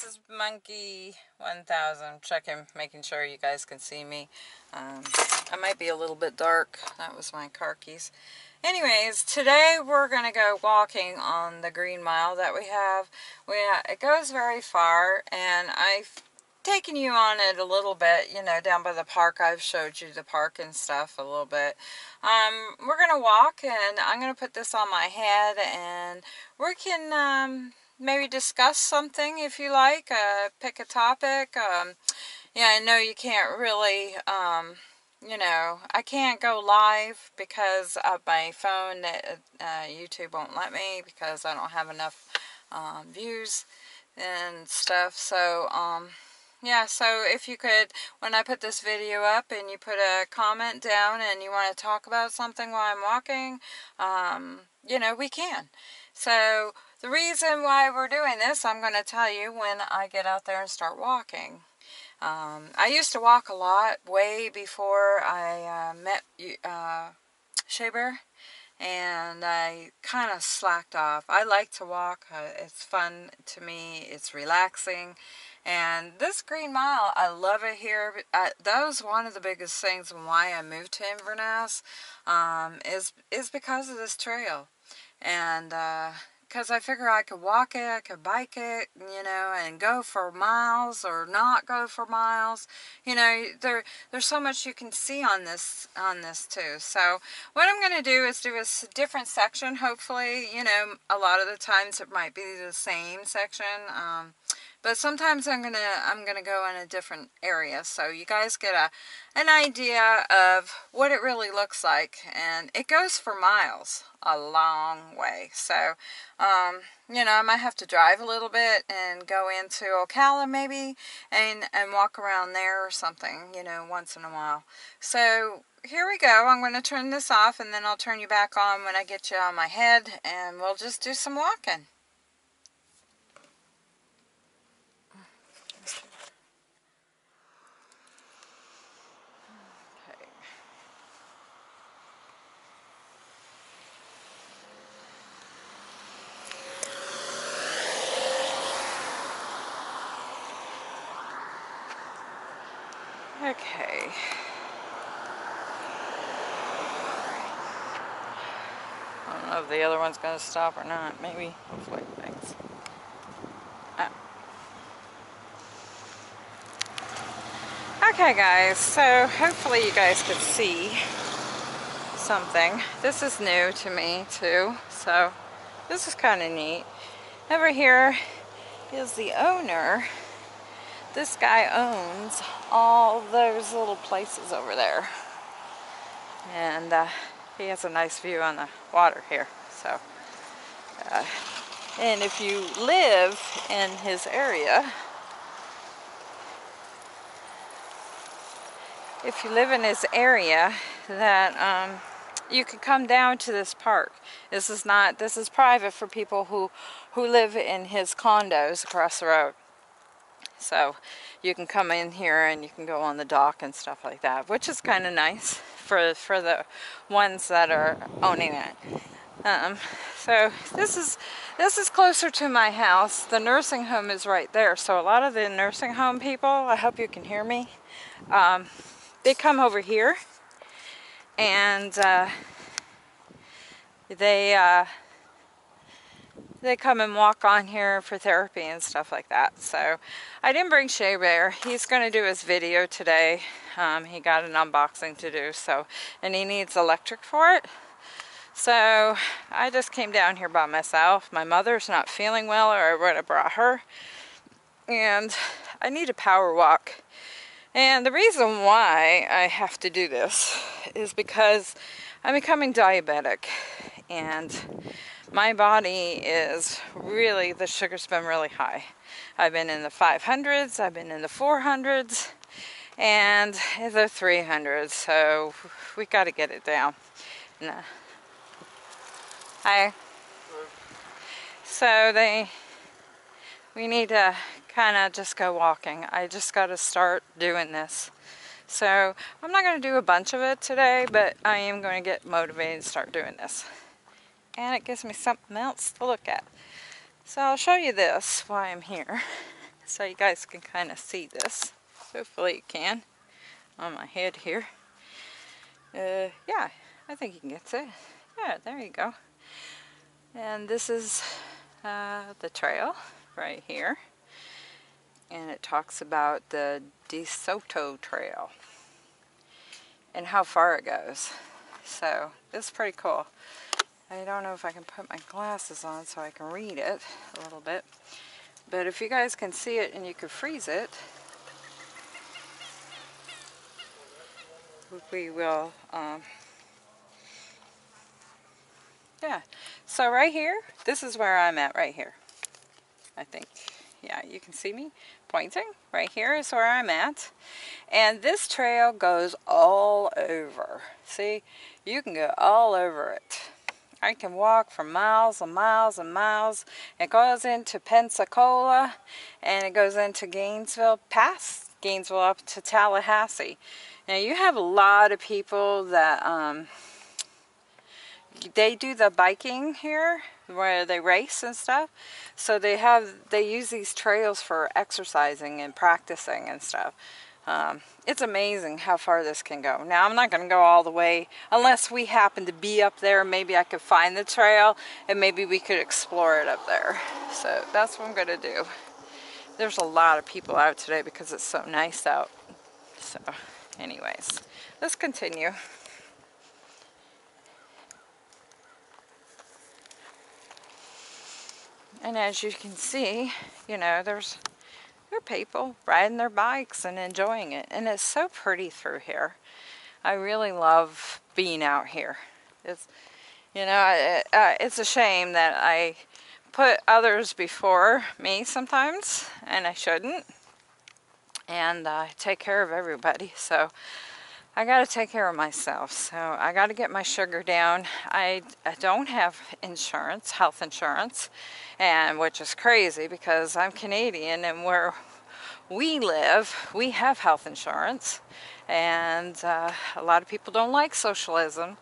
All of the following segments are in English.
this is Monkey 1000. Checking, making sure you guys can see me. Um, I might be a little bit dark. That was my car keys. Anyways, today we're going to go walking on the Green Mile that we have. We, uh, it goes very far, and I've taken you on it a little bit, you know, down by the park. I've showed you the park and stuff a little bit. Um, we're going to walk, and I'm going to put this on my head, and we can... Um, maybe discuss something if you like, uh, pick a topic. Um, yeah, I know you can't really, um, you know, I can't go live because of my phone. Uh, YouTube won't let me because I don't have enough um, views and stuff. So, um, yeah, so if you could, when I put this video up and you put a comment down and you want to talk about something while I'm walking, um, you know, we can. So, the reason why we're doing this, I'm going to tell you when I get out there and start walking. Um, I used to walk a lot way before I uh, met uh, Shea Bear, and I kind of slacked off. I like to walk. Uh, it's fun to me. It's relaxing. And this Green Mile, I love it here. That was one of the biggest things why I moved to Inverness, um, is, is because of this trail. And uh, because I figure I could walk it, I could bike it, you know, and go for miles or not go for miles. You know, there there's so much you can see on this on this too. So what I'm going to do is do a different section. Hopefully, you know, a lot of the times it might be the same section. Um, but sometimes I'm gonna I'm gonna go in a different area. So you guys get a an idea of what it really looks like and it goes for miles a long way. So um, you know I might have to drive a little bit and go into Ocala maybe and and walk around there or something you know once in a while. So here we go. I'm going to turn this off and then I'll turn you back on when I get you on my head and we'll just do some walking Okay. I don't know if the other one's to stop or not. Maybe. Hopefully. Thanks. Ah. Okay guys, so hopefully you guys could see something. This is new to me too, so this is kind of neat. Over here is the owner this guy owns all those little places over there. And uh, he has a nice view on the water here. So, uh, and if you live in his area, if you live in his area, that um, you can come down to this park. This is not, this is private for people who, who live in his condos across the road. So you can come in here and you can go on the dock and stuff like that, which is kind of nice for, for the ones that are owning it. Um, so this is this is closer to my house. The nursing home is right there. So a lot of the nursing home people, I hope you can hear me, um, they come over here and uh, they uh, they come and walk on here for therapy and stuff like that. So I didn't bring Shea Bear. He's going to do his video today. Um, he got an unboxing to do, so and he needs electric for it. So I just came down here by myself. My mother's not feeling well, or I would have brought her. And I need a power walk. And the reason why I have to do this is because I'm becoming diabetic. And my body is really, the sugar's been really high. I've been in the 500s, I've been in the 400s, and the 300s, so we got to get it down. Nah. Hi. So they, we need to kind of just go walking. I just got to start doing this. So I'm not going to do a bunch of it today, but I am going to get motivated and start doing this and it gives me something else to look at. So I'll show you this while I'm here. so you guys can kind of see this. Hopefully you can on my head here. Uh, yeah, I think you can get it. Yeah, there you go. And this is uh, the trail right here. And it talks about the DeSoto Trail and how far it goes. So it's pretty cool. I don't know if I can put my glasses on so I can read it a little bit. But if you guys can see it and you can freeze it, we will, um, yeah. So right here, this is where I'm at right here. I think, yeah, you can see me pointing. Right here is where I'm at. And this trail goes all over. See, you can go all over it. I can walk for miles and miles and miles. It goes into Pensacola and it goes into Gainesville, past Gainesville up to Tallahassee. Now you have a lot of people that um, they do the biking here where they race and stuff. So they have they use these trails for exercising and practicing and stuff. Um, it's amazing how far this can go. Now, I'm not going to go all the way unless we happen to be up there. Maybe I could find the trail and maybe we could explore it up there. So that's what I'm going to do. There's a lot of people out today because it's so nice out. So anyways, let's continue. And as you can see, you know, there's there are people riding their bikes and enjoying it. And it's so pretty through here. I really love being out here. It's, you know, it's a shame that I put others before me sometimes, and I shouldn't. And uh, take care of everybody. So I got to take care of myself. So I got to get my sugar down. I, I don't have insurance, health insurance, and which is crazy because I'm Canadian and where we live, we have health insurance. And uh, a lot of people don't like socialism.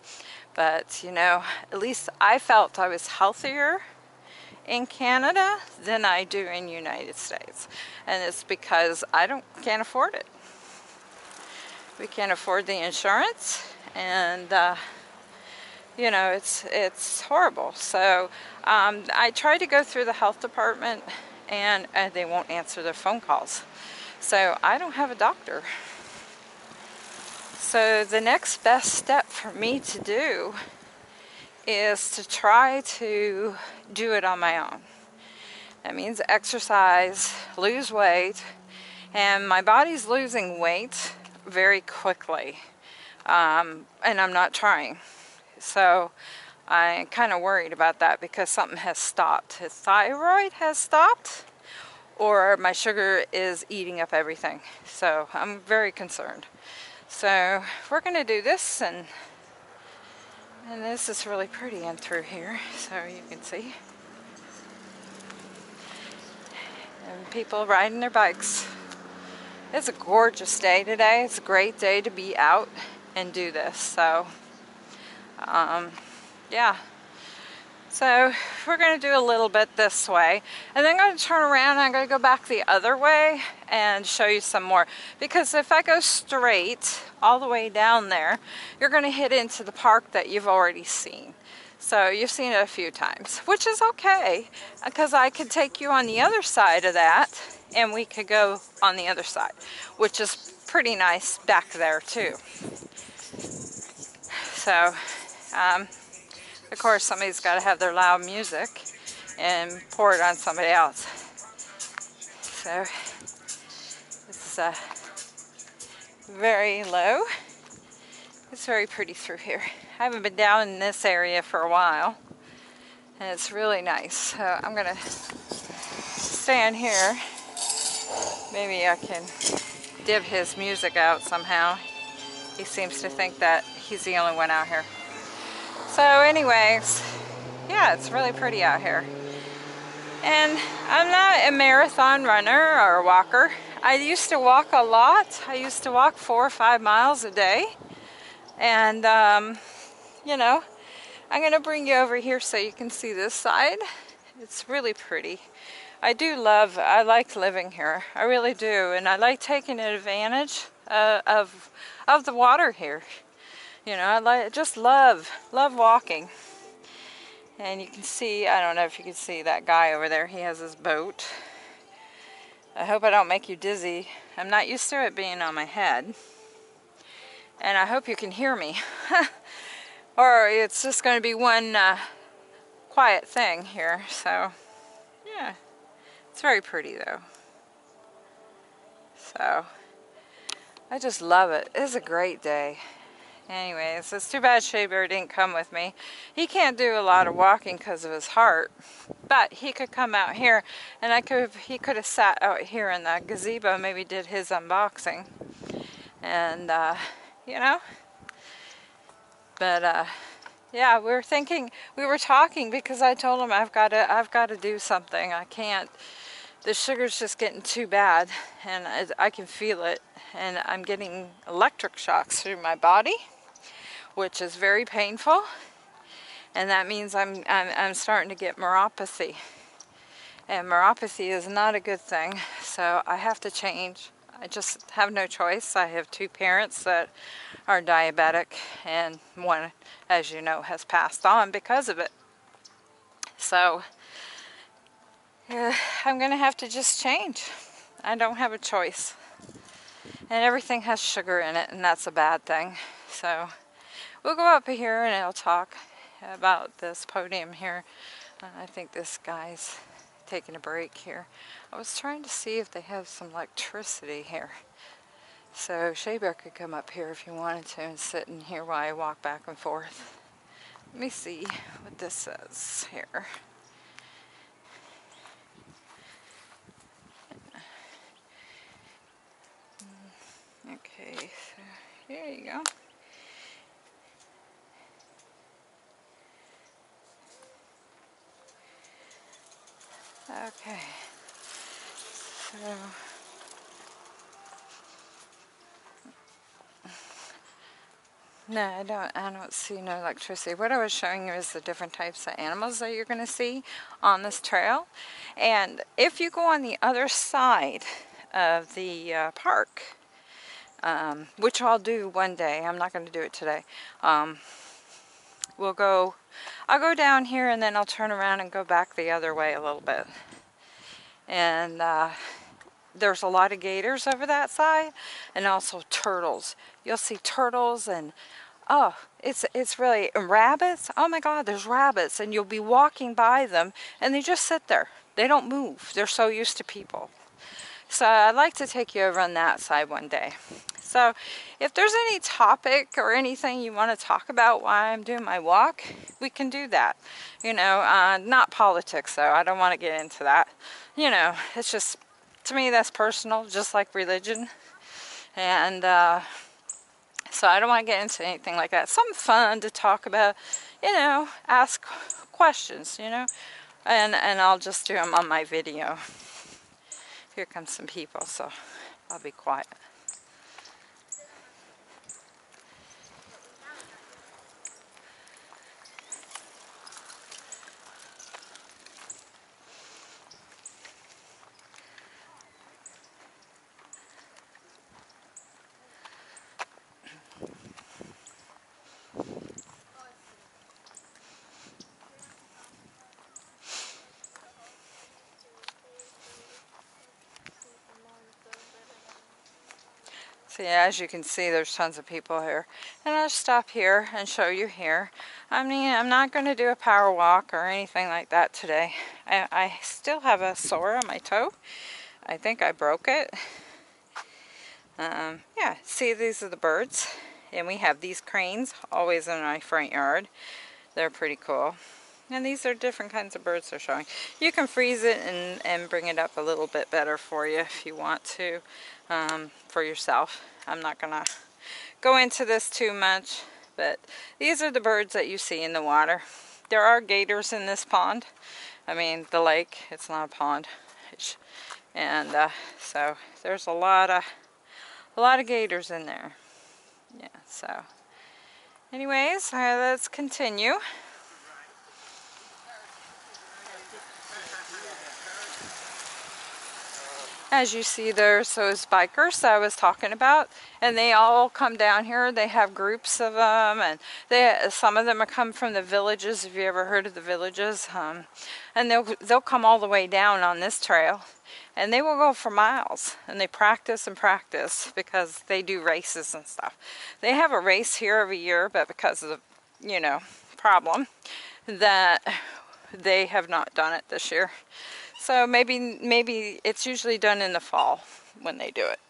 But, you know, at least I felt I was healthier in Canada than I do in United States. And it's because I don't can't afford it we can't afford the insurance and uh, you know it's it's horrible. So um, I try to go through the health department and they won't answer their phone calls. So I don't have a doctor. So the next best step for me to do is to try to do it on my own. That means exercise lose weight and my body's losing weight very quickly. Um, and I'm not trying. So I'm kind of worried about that because something has stopped. His thyroid has stopped or my sugar is eating up everything. So I'm very concerned. So we're going to do this and and this is really pretty in through here so you can see. And people riding their bikes. It's a gorgeous day today. It's a great day to be out and do this. So, um, yeah. So we're going to do a little bit this way. And then I'm going to turn around and I'm going to go back the other way and show you some more. Because if I go straight all the way down there, you're going to hit into the park that you've already seen. So you've seen it a few times, which is okay because I could take you on the other side of that and we could go on the other side, which is pretty nice back there too. So, um, of course, somebody's got to have their loud music and pour it on somebody else. So, this is uh, very low. It's very pretty through here. I haven't been down in this area for a while, and it's really nice. So I'm going to stand here Maybe I can div his music out somehow. He seems to think that he's the only one out here. So anyways, yeah, it's really pretty out here. And I'm not a marathon runner or a walker. I used to walk a lot. I used to walk four or five miles a day. And, um, you know, I'm going to bring you over here so you can see this side. It's really pretty. I do love, I like living here. I really do. And I like taking advantage uh, of, of the water here. You know, I like, just love, love walking. And you can see, I don't know if you can see that guy over there. He has his boat. I hope I don't make you dizzy. I'm not used to it being on my head. And I hope you can hear me. or it's just going to be one uh, quiet thing here. So, yeah. It's very pretty though. So, I just love it. It's a great day. Anyways, it's too bad Shea Bear didn't come with me. He can't do a lot of walking because of his heart, but he could come out here, and I could he could have sat out here in the gazebo, maybe did his unboxing, and uh, you know. But uh, yeah, we were thinking, we were talking because I told him I've got to, I've got to do something. I can't. The sugar's just getting too bad, and I, I can feel it, and I'm getting electric shocks through my body which is very painful. And that means I'm, I'm, I'm starting to get neuropathy. And neuropathy is not a good thing, so I have to change. I just have no choice. I have two parents that are diabetic, and one, as you know, has passed on because of it. So, yeah, I'm going to have to just change. I don't have a choice. And everything has sugar in it, and that's a bad thing. So, we'll go up here and I'll talk about this podium here. Uh, I think this guy's taking a break here. I was trying to see if they have some electricity here. So Shea Bear could come up here if he wanted to and sit in here while I walk back and forth. Let me see what this says here. Hmm, okay, so here you go. Okay. No, I don't I don't see no electricity. What I was showing you is the different types of animals that you're going to see on this trail. And if you go on the other side of the uh, park, um, which I'll do one day, I'm not going to do it today. Um, we'll go I'll go down here and then I'll turn around and go back the other way a little bit. And uh, there's a lot of gators over that side and also turtles. You'll see turtles and oh, it's it's really rabbits. Oh my God, there's rabbits and you'll be walking by them and they just sit there. They don't move. They're so used to people. So I'd like to take you over on that side one day. So if there's any topic or anything you want to talk about while I'm doing my walk, we can do that. You know, uh, not politics though. I don't want to get into that. You know, it's just, to me that's personal, just like religion. And uh, so I don't want to get into anything like that. Something fun to talk about, you know, ask questions, you know. And, and I'll just do them on my video. Here comes some people, so I'll be quiet. Yeah, as you can see, there's tons of people here. And I'll stop here and show you here. I mean, I'm not going to do a power walk or anything like that today. I, I still have a sore on my toe. I think I broke it. Um, yeah, see, these are the birds. And we have these cranes always in my front yard. They're pretty cool. And these are different kinds of birds they're showing. You can freeze it and, and bring it up a little bit better for you if you want to um, for yourself. I'm not going to go into this too much, but these are the birds that you see in the water. There are gators in this pond. I mean, the lake, it's not a pond. And uh, so there's a lot of a lot of gators in there. Yeah, so anyways, uh, let's continue. As you see, there's those bikers I was talking about, and they all come down here. They have groups of them, and they some of them come from the villages. Have you ever heard of the villages? Um, and they'll they'll come all the way down on this trail, and they will go for miles. And they practice and practice because they do races and stuff. They have a race here every year, but because of the you know problem that they have not done it this year. So maybe maybe it's usually done in the fall when they do it.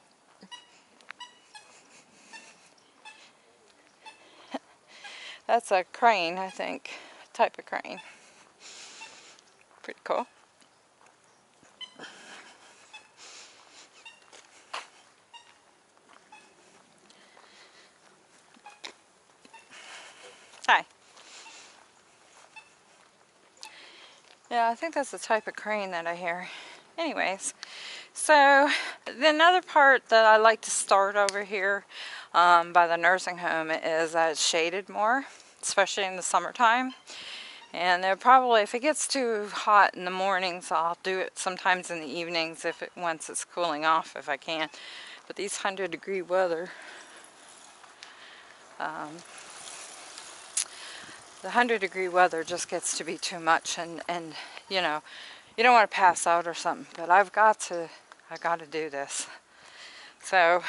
That's a crane, I think, type of crane. Pretty cool. Hi. Yeah, I think that's the type of crane that I hear. Anyways, so the another part that I like to start over here um, by the nursing home is that it's shaded more, especially in the summertime. And probably, if it gets too hot in the mornings, I'll do it sometimes in the evenings if it once it's cooling off if I can. But these 100 degree weather, um, the 100 degree weather just gets to be too much and, and you know, you don't want to pass out or something. But I've got to, I got to do this. So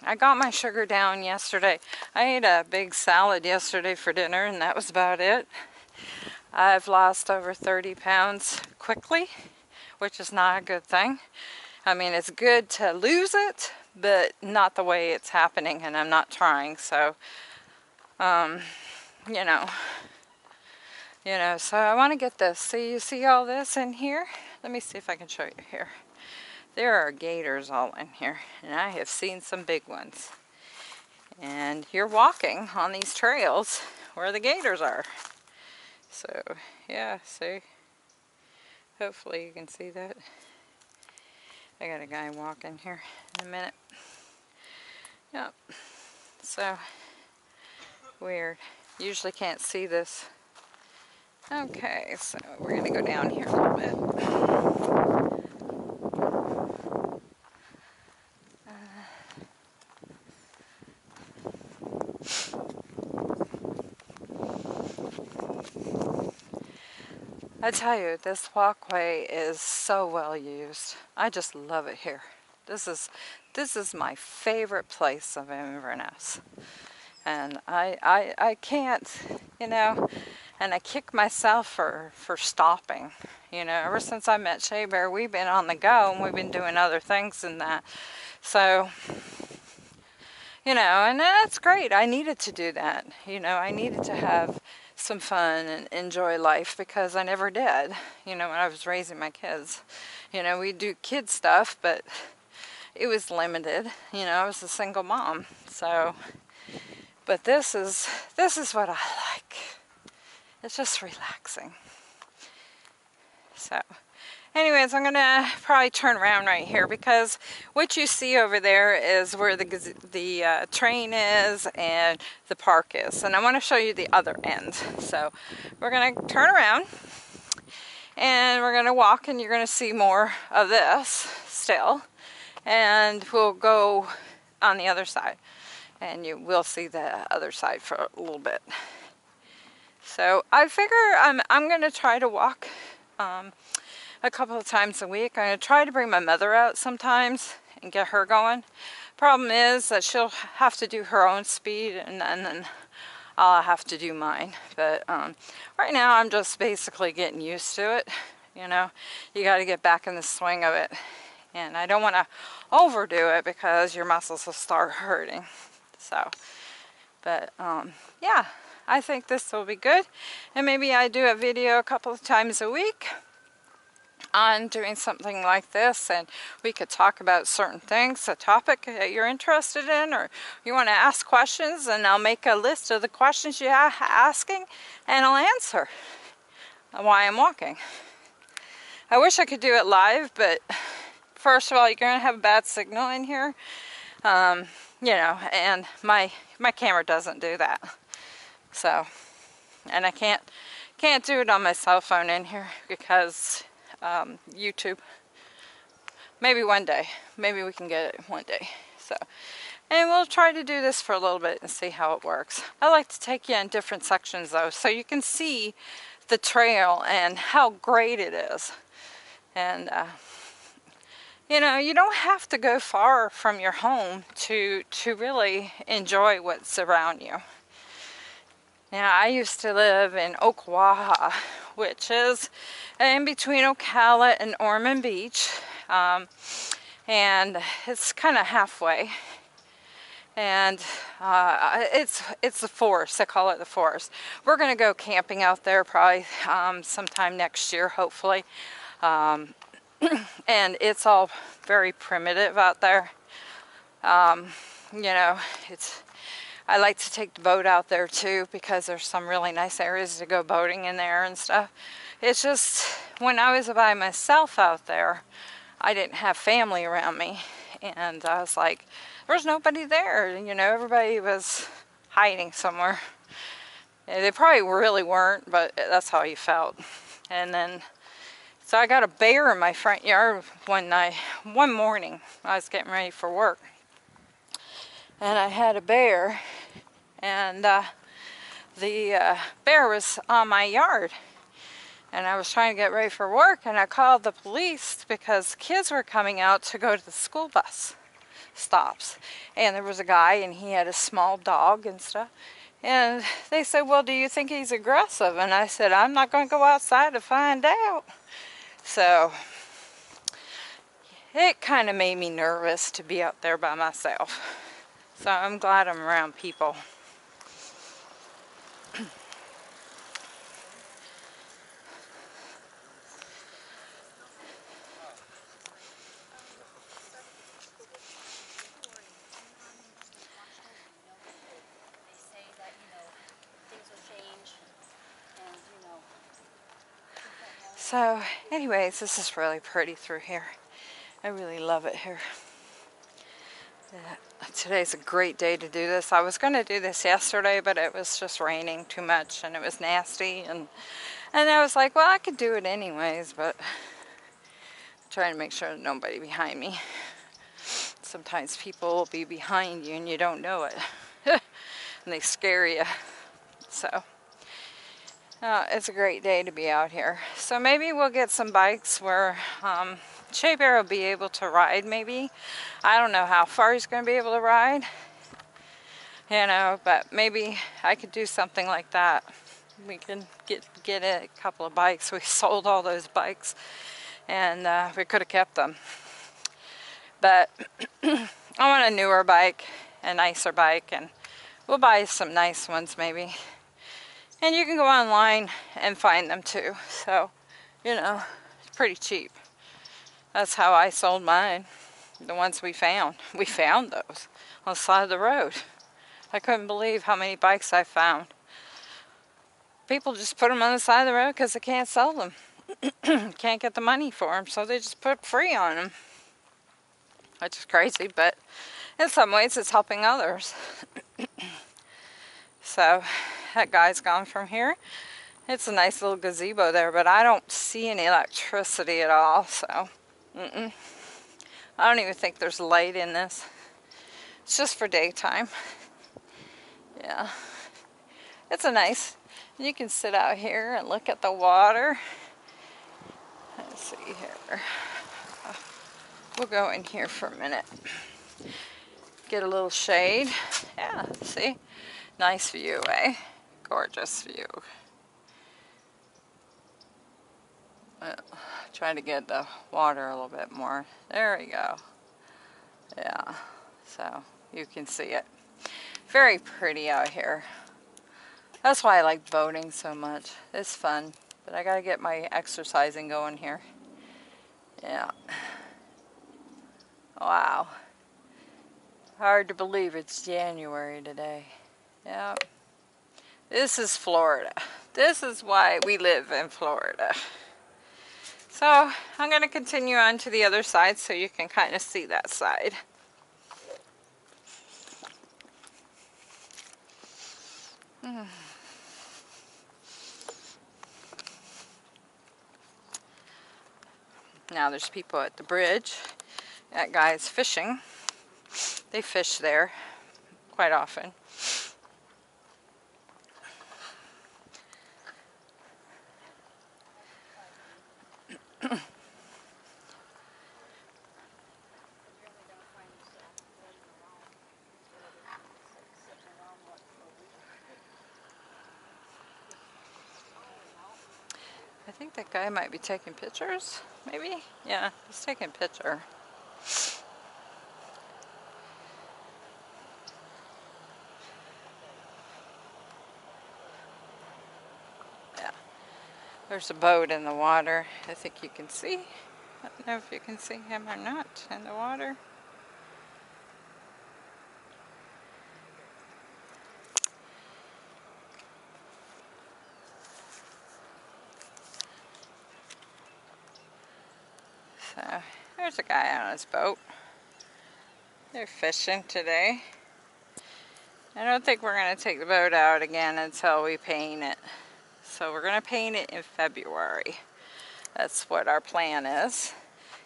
I got my sugar down yesterday. I ate a big salad yesterday for dinner and that was about it. I've lost over 30 pounds quickly, which is not a good thing. I mean, it's good to lose it, but not the way it's happening and I'm not trying. So, um, you know, you know, so I want to get this. So you see all this in here? Let me see if I can show you here. There are gators all in here, and I have seen some big ones. And you're walking on these trails where the gators are. So, yeah, see? Hopefully you can see that. I got a guy walking here in a minute. Yep. So, weird. Usually can't see this Okay, so we're going to go down here a little bit. I tell you, this walkway is so well used. I just love it here. This is this is my favorite place of Inverness. And I, I, I can't, you know, and I kick myself for, for stopping. You know, ever since I met Shea Bear, we've been on the go and we've been doing other things than that. So, you know, and that's great. I needed to do that. You know, I needed to have some fun and enjoy life because I never did, you know, when I was raising my kids. You know, we do kid stuff, but it was limited. You know, I was a single mom. So, but this is, this is what I like. It's just relaxing. So, anyways, I'm going to probably turn around right here because what you see over there is where the, the uh, train is and the park is. And I want to show you the other end. So, we're going to turn around and we're going to walk and you're going to see more of this still. And we'll go on the other side and you will see the other side for a little bit. So I figure I'm, I'm going to try to walk um, a couple of times a week. I'm going to try to bring my mother out sometimes and get her going. Problem is that she'll have to do her own speed and, then I'll have to do mine. But um, right now I'm just basically getting used to it. You know, you got to get back in the swing of it. And I don't want to overdo it because your muscles will start hurting. So, but um, yeah. I think this will be good. And maybe I do a video a couple of times a week on doing something like this and we could talk about certain things, a topic that you're interested in or you want to ask questions and I'll make a list of the questions you're asking and I'll answer why I'm walking. I wish I could do it live, but first of all, you're going to have a bad signal in here. Um, you know, and my my camera doesn't do that. So, and I can't can't do it on my cell phone in here because um, YouTube maybe one day. Maybe we can get it one day. So, and we'll try to do this for a little bit and see how it works. I like to take you in different sections though, so you can see the trail and how great it is. And, uh, you know, you don't have to go far from your home to, to really enjoy what's around you. Now, I used to live in Ocklawaha, which is in between Ocala and Ormond Beach. Um, and it's kind of halfway. And uh, it's it's the forest. I call it the forest. We're gonna go camping out there probably um, sometime next year, hopefully. Um, and it's all very primitive out there. Um, you know, it's I like to take the boat out there too because there's some really nice areas to go boating in there and stuff. It's just when I was by myself out there, I didn't have family around me, and I was like, there's nobody there. You know, everybody was hiding somewhere. They probably really weren't, but that's how you felt. And then so I got a bear in my front yard one night, one morning. I was getting ready for work. And I had a bear, and uh, the uh, bear was on my yard. And I was trying to get ready for work, and I called the police because kids were coming out to go to the school bus stops. And there was a guy, and he had a small dog and stuff. And they said, Well, do you think he's aggressive? And I said, I'm not going to go outside to find out. So it kind of made me nervous to be out there by myself. So I'm glad I'm around people. So, anyways, this is really pretty through here. I really love it here. Yeah, today's a great day to do this. I was going to do this yesterday, but it was just raining too much and it was nasty. And, and I was like, well, I could do it anyways, but I'm trying to make sure nobody behind me. Sometimes people will be behind you and you don't know it. and they scare you. So. Uh, it's a great day to be out here. So maybe we'll get some bikes where um, Shea Bear will be able to ride maybe. I don't know how far he's going to be able to ride. You know, but maybe I could do something like that. We can get get a couple of bikes. We sold all those bikes and uh, we could have kept them. But I want a newer bike, a nicer bike, and we'll buy some nice ones maybe. And you can go online and find them too. So, you know, it's pretty cheap. That's how I sold mine. The ones we found. We found those on the side of the road. I couldn't believe how many bikes I found. People just put them on the side of the road because they can't sell them. can't get the money for them, so they just put free on them. Which is crazy, but in some ways it's helping others. so, that guy's gone from here. It's a nice little gazebo there, but I don't see any electricity at all, so mm -mm. I don't even think there's light in this. It's just for daytime. Yeah. It's a nice, you can sit out here and look at the water. Let's see here. We'll go in here for a minute. Get a little shade. Yeah, see? Nice view, eh? gorgeous view. Well, trying to get the water a little bit more. There we go. Yeah, so you can see it. Very pretty out here. That's why I like boating so much. It's fun, but I gotta get my exercising going here. Yeah. Wow. Hard to believe it's January today. Yep. This is Florida. This is why we live in Florida. So I'm going to continue on to the other side so you can kind of see that side. Hmm. Now there's people at the bridge that guy's fishing. They fish there quite often. I think that guy might be taking pictures, maybe? Yeah, he's taking a picture. Yeah, there's a boat in the water. I think you can see. I don't know if you can see him or not in the water. So there's a guy on his boat. They're fishing today. I don't think we're going to take the boat out again until we paint it. So we're going to paint it in February. That's what our plan is.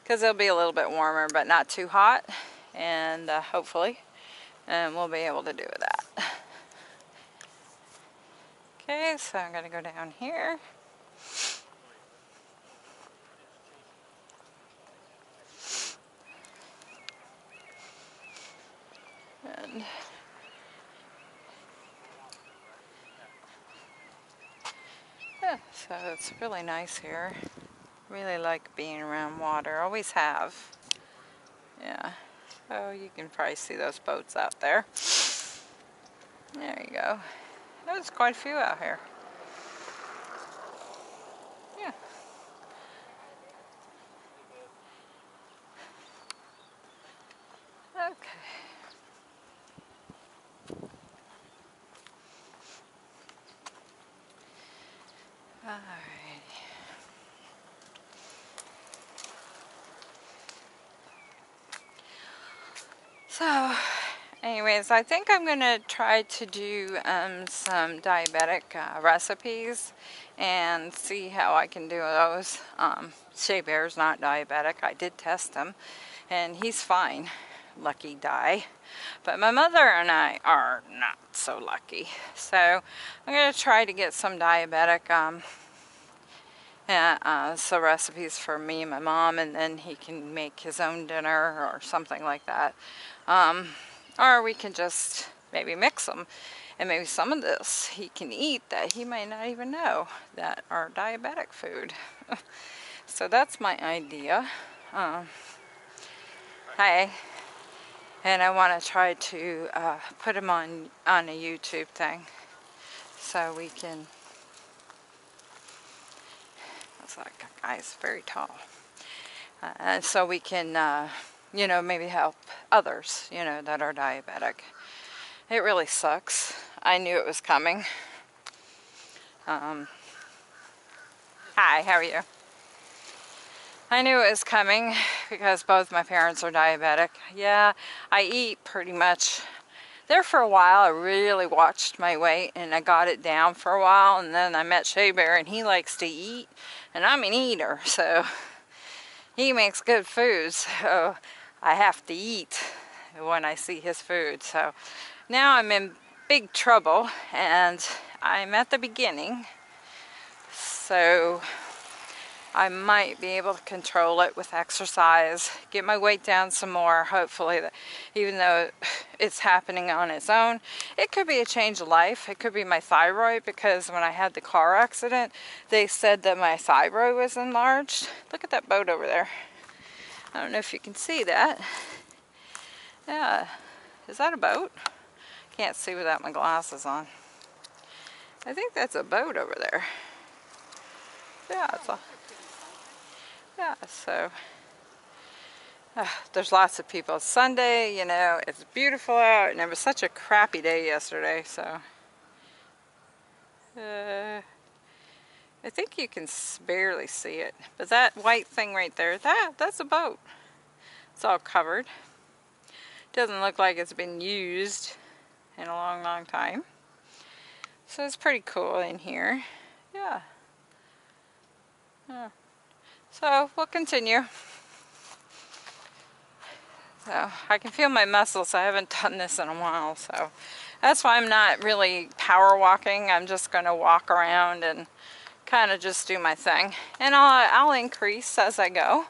Because it'll be a little bit warmer, but not too hot. And uh, hopefully, and we'll be able to do that. Okay, so I'm going to go down here. Yeah, so it's really nice here. Really like being around water. Always have. Yeah. Oh, you can probably see those boats out there. There you go. There's quite a few out here. Yeah. Okay. Alright. So, anyways, I think I'm going to try to do um, some diabetic uh, recipes and see how I can do those. Um, Shea Bear's not diabetic. I did test him and he's fine. Lucky die. But my mother and I are not so lucky. So I'm going to try to get some diabetic um, uh, uh, so recipes for me and my mom and then he can make his own dinner or something like that. Um, or we can just maybe mix them and maybe some of this he can eat that he may not even know that are diabetic food. so that's my idea. Um, hi and I want to try to uh, put them on on a YouTube thing so we can It's like guy's very tall uh, and so we can uh, you know maybe help others you know that are diabetic it really sucks I knew it was coming um, hi how are you I knew it was coming because both my parents are diabetic. Yeah, I eat pretty much. There for a while, I really watched my weight and I got it down for a while. And then I met Shea Bear and he likes to eat. And I'm an eater, so he makes good food. So I have to eat when I see his food. So now I'm in big trouble and I'm at the beginning. So I might be able to control it with exercise, get my weight down some more, hopefully, that even though it's happening on its own. It could be a change of life. It could be my thyroid because when I had the car accident, they said that my thyroid was enlarged. Look at that boat over there. I don't know if you can see that. Yeah, is that a boat? Can't see without my glasses on. I think that's a boat over there. Yeah, it's a yeah, so uh, there's lots of people. Sunday, you know, it's beautiful out, and it was such a crappy day yesterday, so uh, I think you can barely see it. But that white thing right there, that that's a boat. It's all covered. Doesn't look like it's been used in a long, long time. So it's pretty cool in here. Yeah. Yeah. So we'll continue. So I can feel my muscles. I haven't done this in a while, so that's why I'm not really power walking. I'm just going to walk around and kind of just do my thing. And I'll, I'll increase as I go.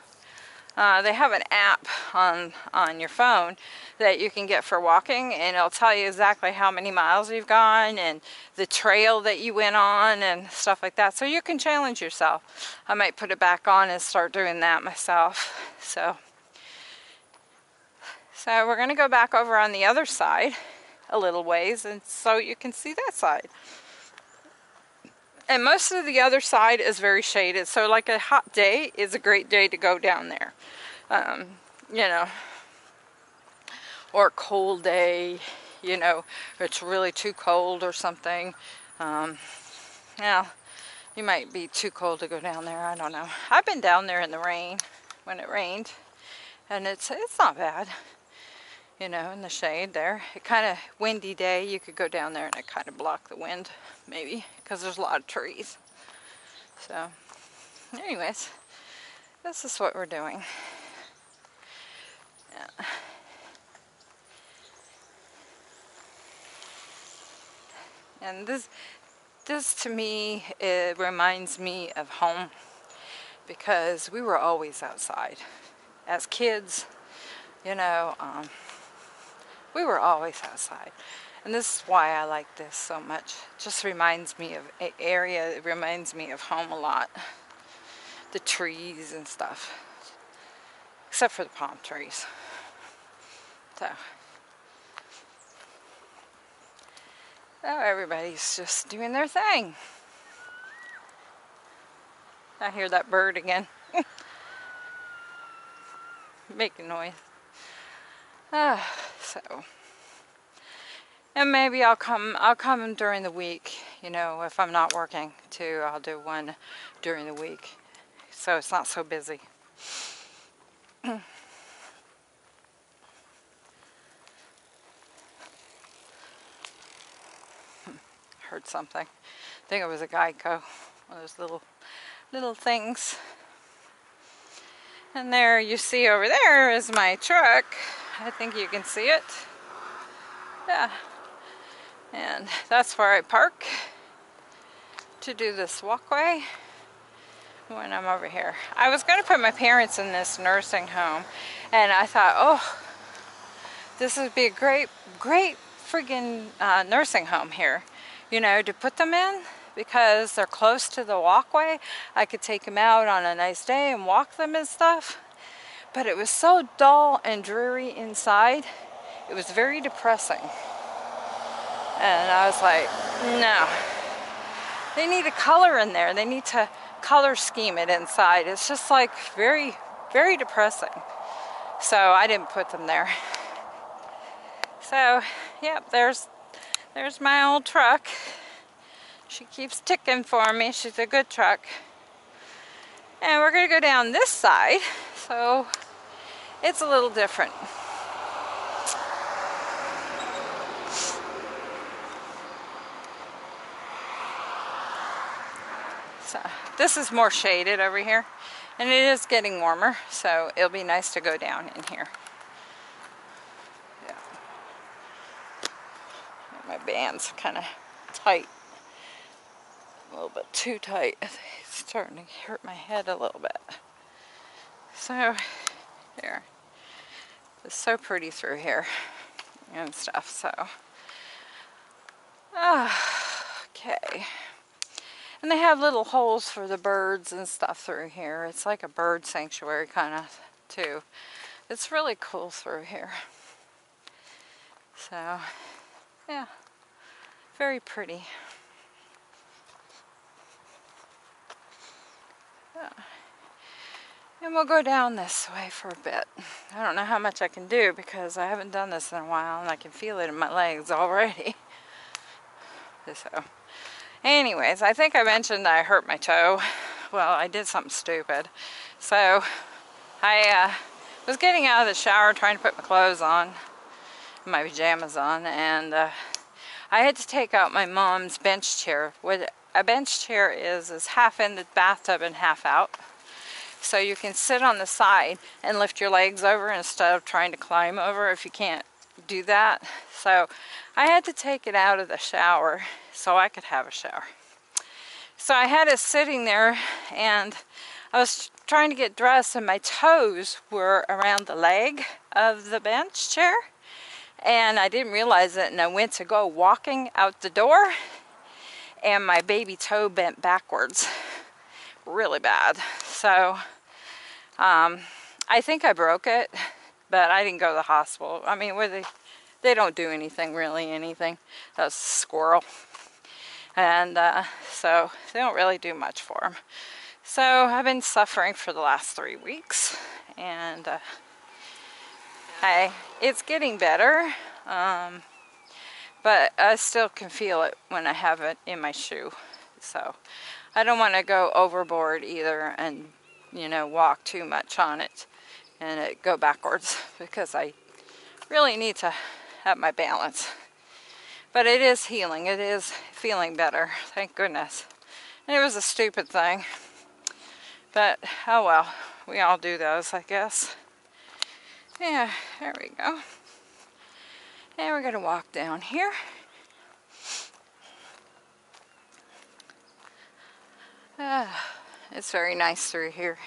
Uh, they have an app on, on your phone that you can get for walking and it'll tell you exactly how many miles you've gone and the trail that you went on and stuff like that. So you can challenge yourself. I might put it back on and start doing that myself. So, so we're going to go back over on the other side a little ways and so you can see that side and most of the other side is very shaded so like a hot day is a great day to go down there. Um, you know or a cold day you know it's really too cold or something um, yeah you might be too cold to go down there I don't know. I've been down there in the rain when it rained and it's it's not bad you know, in the shade there. It kind of windy day, you could go down there and it kind of block the wind, maybe, because there's a lot of trees. So, anyways, this is what we're doing. Yeah. And this, this to me, it reminds me of home because we were always outside. As kids, you know, um, we were always outside. And this is why I like this so much. It just reminds me of area, it reminds me of home a lot. The trees and stuff. Except for the palm trees. So. So everybody's just doing their thing. I hear that bird again. Making noise. Ah, so. And maybe I'll come I'll come during the week you know if I'm not working too I'll do one during the week so it's not so busy. Heard something. I think it was a Geico one of those little little things. And there you see over there is my truck I think you can see it. Yeah. And that's where I park to do this walkway when I'm over here. I was going to put my parents in this nursing home and I thought, oh, this would be a great, great friggin' uh, nursing home here, you know, to put them in because they're close to the walkway. I could take them out on a nice day and walk them and stuff but it was so dull and dreary inside. It was very depressing. And I was like, no. They need a color in there. They need to color scheme it inside. It's just like very, very depressing. So I didn't put them there. So, yep, there's there's my old truck. She keeps ticking for me. She's a good truck. And we're going to go down this side. So it's a little different. So this is more shaded over here and it is getting warmer so it'll be nice to go down in here. Yeah. My band's kind of tight. A little bit too tight. It's starting to hurt my head a little bit. So there. It's so pretty through here and stuff, so. Okay. And they have little holes for the birds and stuff through here. It's like a bird sanctuary kind of too. It's really cool through here. So, yeah, very pretty. Yeah. And we'll go down this way for a bit. I don't know how much I can do because I haven't done this in a while and I can feel it in my legs already. So, anyways, I think I mentioned I hurt my toe. Well, I did something stupid. So, I uh, was getting out of the shower trying to put my clothes on, my pajamas on, and uh, I had to take out my mom's bench chair. What a bench chair is, is half in the bathtub and half out. So you can sit on the side and lift your legs over instead of trying to climb over if you can't do that. So I had to take it out of the shower so I could have a shower. So I had it sitting there and I was trying to get dressed and my toes were around the leg of the bench chair and I didn't realize it and I went to go walking out the door and my baby toe bent backwards really bad so um, I think I broke it but I didn't go to the hospital. I mean where they they don't do anything really anything. That's squirrel. And uh, so they don't really do much for them so I've been suffering for the last three weeks and uh, I, it's getting better, um, but I still can feel it when I have it in my shoe. So I don't want to go overboard either and, you know, walk too much on it and it go backwards because I really need to have my balance. But it is healing. It is feeling better. Thank goodness. And it was a stupid thing. But, oh well. We all do those, I guess. Yeah, there we go. And we're going to walk down here. Uh, it's very nice through here.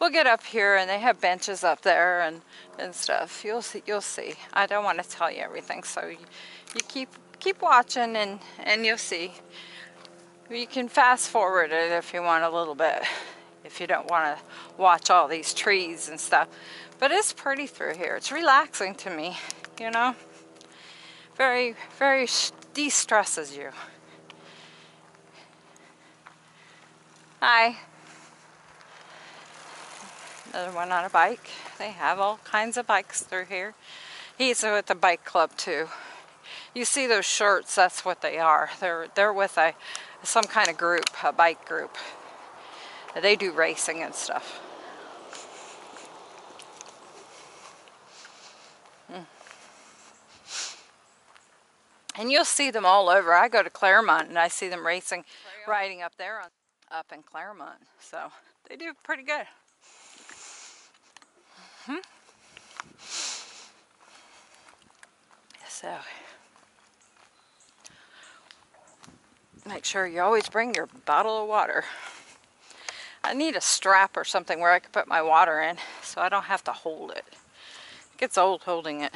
We'll get up here and they have benches up there and, and stuff. You'll see, you'll see. I don't want to tell you everything, so you, you keep keep watching and, and you'll see. You can fast forward it if you want a little bit if you don't want to watch all these trees and stuff. But it's pretty through here. It's relaxing to me, you know. Very, very de-stresses you. Hi. Another one on a bike. They have all kinds of bikes through here. He's with the bike club too. You see those shirts, that's what they are. They're they're with a some kind of group, a bike group. They do racing and stuff. Hmm. And you'll see them all over. I go to Clermont and I see them racing, riding up there, on, up in Clermont. So they do pretty good. Hmm. So make sure you always bring your bottle of water. I need a strap or something where I can put my water in so I don't have to hold it. It gets old holding it.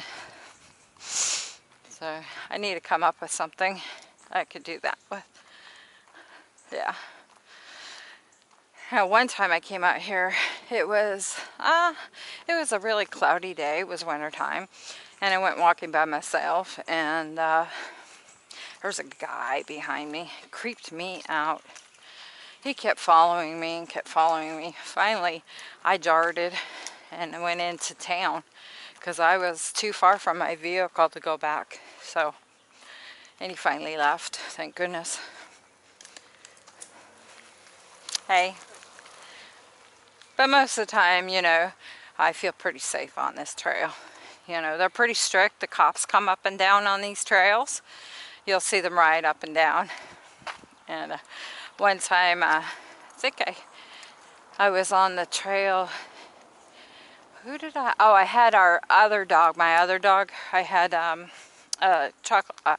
So I need to come up with something I could do that with. Yeah. Now, one time I came out here, it was, uh, it was a really cloudy day. It was winter time. And I went walking by myself and uh, there was a guy behind me. Creeped me out he kept following me and kept following me. Finally, I darted and went into town because I was too far from my vehicle to go back. So, and he finally left, thank goodness. Hey. But most of the time, you know, I feel pretty safe on this trail. You know, they're pretty strict. The cops come up and down on these trails. You'll see them ride up and down. And uh, one time, uh, I think I, I was on the trail. Who did I? Oh, I had our other dog, my other dog. I had um, a chocolate uh,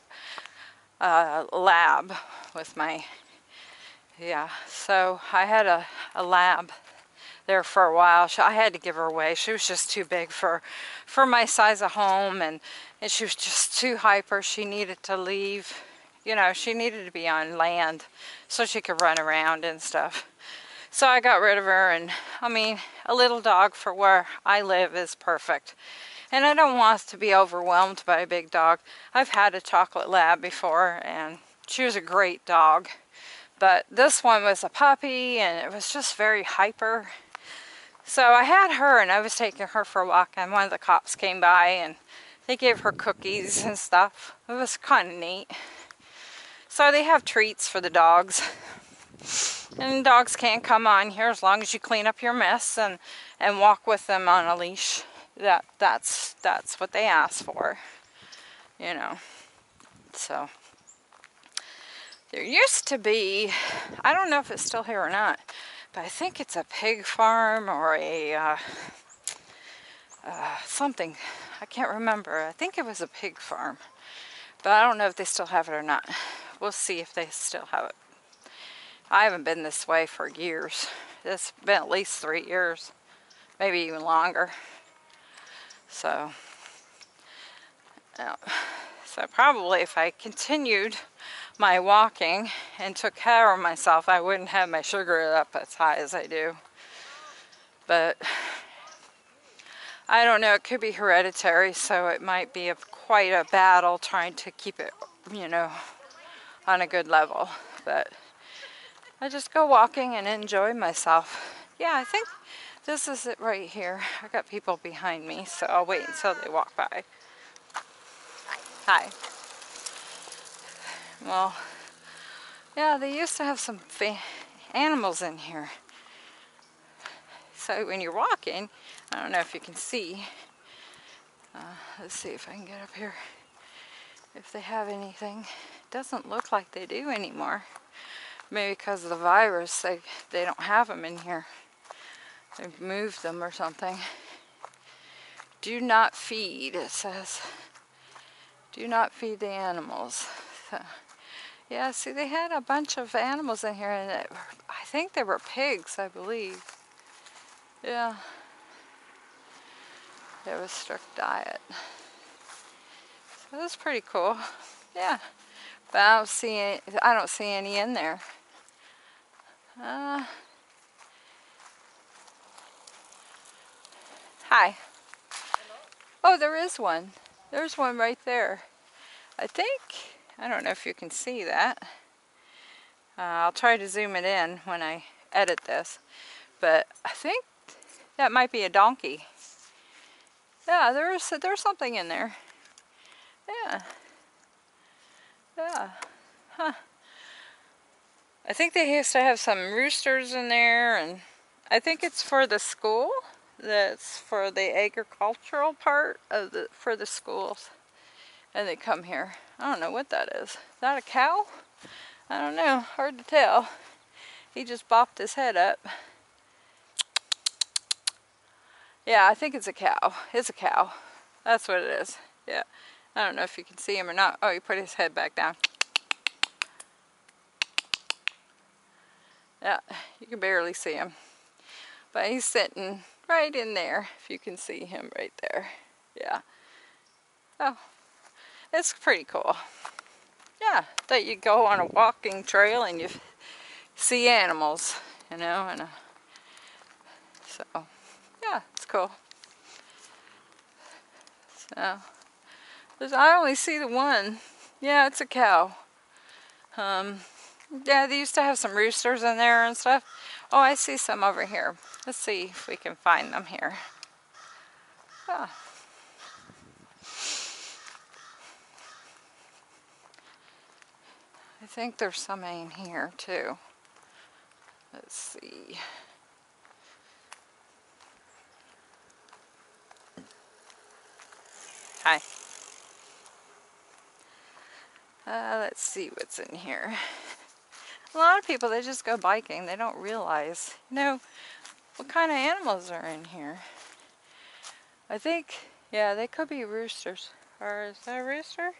uh, lab with my, yeah. So I had a, a lab there for a while. She, I had to give her away. She was just too big for, for my size of home, and, and she was just too hyper. She needed to leave you know, she needed to be on land so she could run around and stuff. So I got rid of her and I mean, a little dog for where I live is perfect. And I don't want to be overwhelmed by a big dog. I've had a chocolate lab before and she was a great dog. But this one was a puppy and it was just very hyper. So I had her and I was taking her for a walk and one of the cops came by and they gave her cookies and stuff. It was kind of neat. So they have treats for the dogs. And dogs can't come on here as long as you clean up your mess and, and walk with them on a leash. That that's that's what they ask for. You know. So There used to be, I don't know if it's still here or not, but I think it's a pig farm or a uh, uh, something. I can't remember. I think it was a pig farm, but I don't know if they still have it or not. We'll see if they still have it. I haven't been this way for years. It's been at least three years, maybe even longer. So, so probably if I continued my walking and took care of myself, I wouldn't have my sugar up as high as I do. But I don't know, it could be hereditary, so it might be a, quite a battle trying to keep it, you know, on a good level. But I just go walking and enjoy myself. Yeah, I think this is it right here. I got people behind me, so I'll wait until they walk by. Hi. Well, yeah, they used to have some animals in here. So when you're walking, I don't know if you can see. Uh, let's see if I can get up here. If they have anything. Doesn't look like they do anymore. Maybe because of the virus, they, they don't have them in here. They've moved them or something. Do not feed, it says. Do not feed the animals. So, yeah, see, they had a bunch of animals in here, and it, I think they were pigs, I believe. Yeah. It was strict diet. So that's pretty cool. Yeah. But I don't see any, I don't see any in there. Uh, hi. Oh, there is one. There's one right there. I think I don't know if you can see that. Uh, I'll try to zoom it in when I edit this. But I think that might be a donkey. Yeah, there's, there's something in there. Yeah. Yeah. Huh. I think they used to have some roosters in there and I think it's for the school. That's for the agricultural part of the for the schools. And they come here. I don't know what that is. Is that a cow? I don't know. Hard to tell. He just bopped his head up. Yeah, I think it's a cow. It's a cow. That's what it is. Yeah. I don't know if you can see him or not. Oh, he put his head back down. Yeah, you can barely see him. But he's sitting right in there, if you can see him right there. Yeah. Oh, it's pretty cool. Yeah, that you go on a walking trail and you see animals, you know, and uh, so yeah, it's cool. So I only see the one. Yeah, it's a cow. Um, yeah, they used to have some roosters in there and stuff. Oh, I see some over here. Let's see if we can find them here. Ah. Think there's some in here too. Let's see. Hi. Uh, let's see what's in here. A lot of people, they just go biking. They don't realize, you know, what kind of animals are in here. I think, yeah, they could be roosters. Or is that a rooster?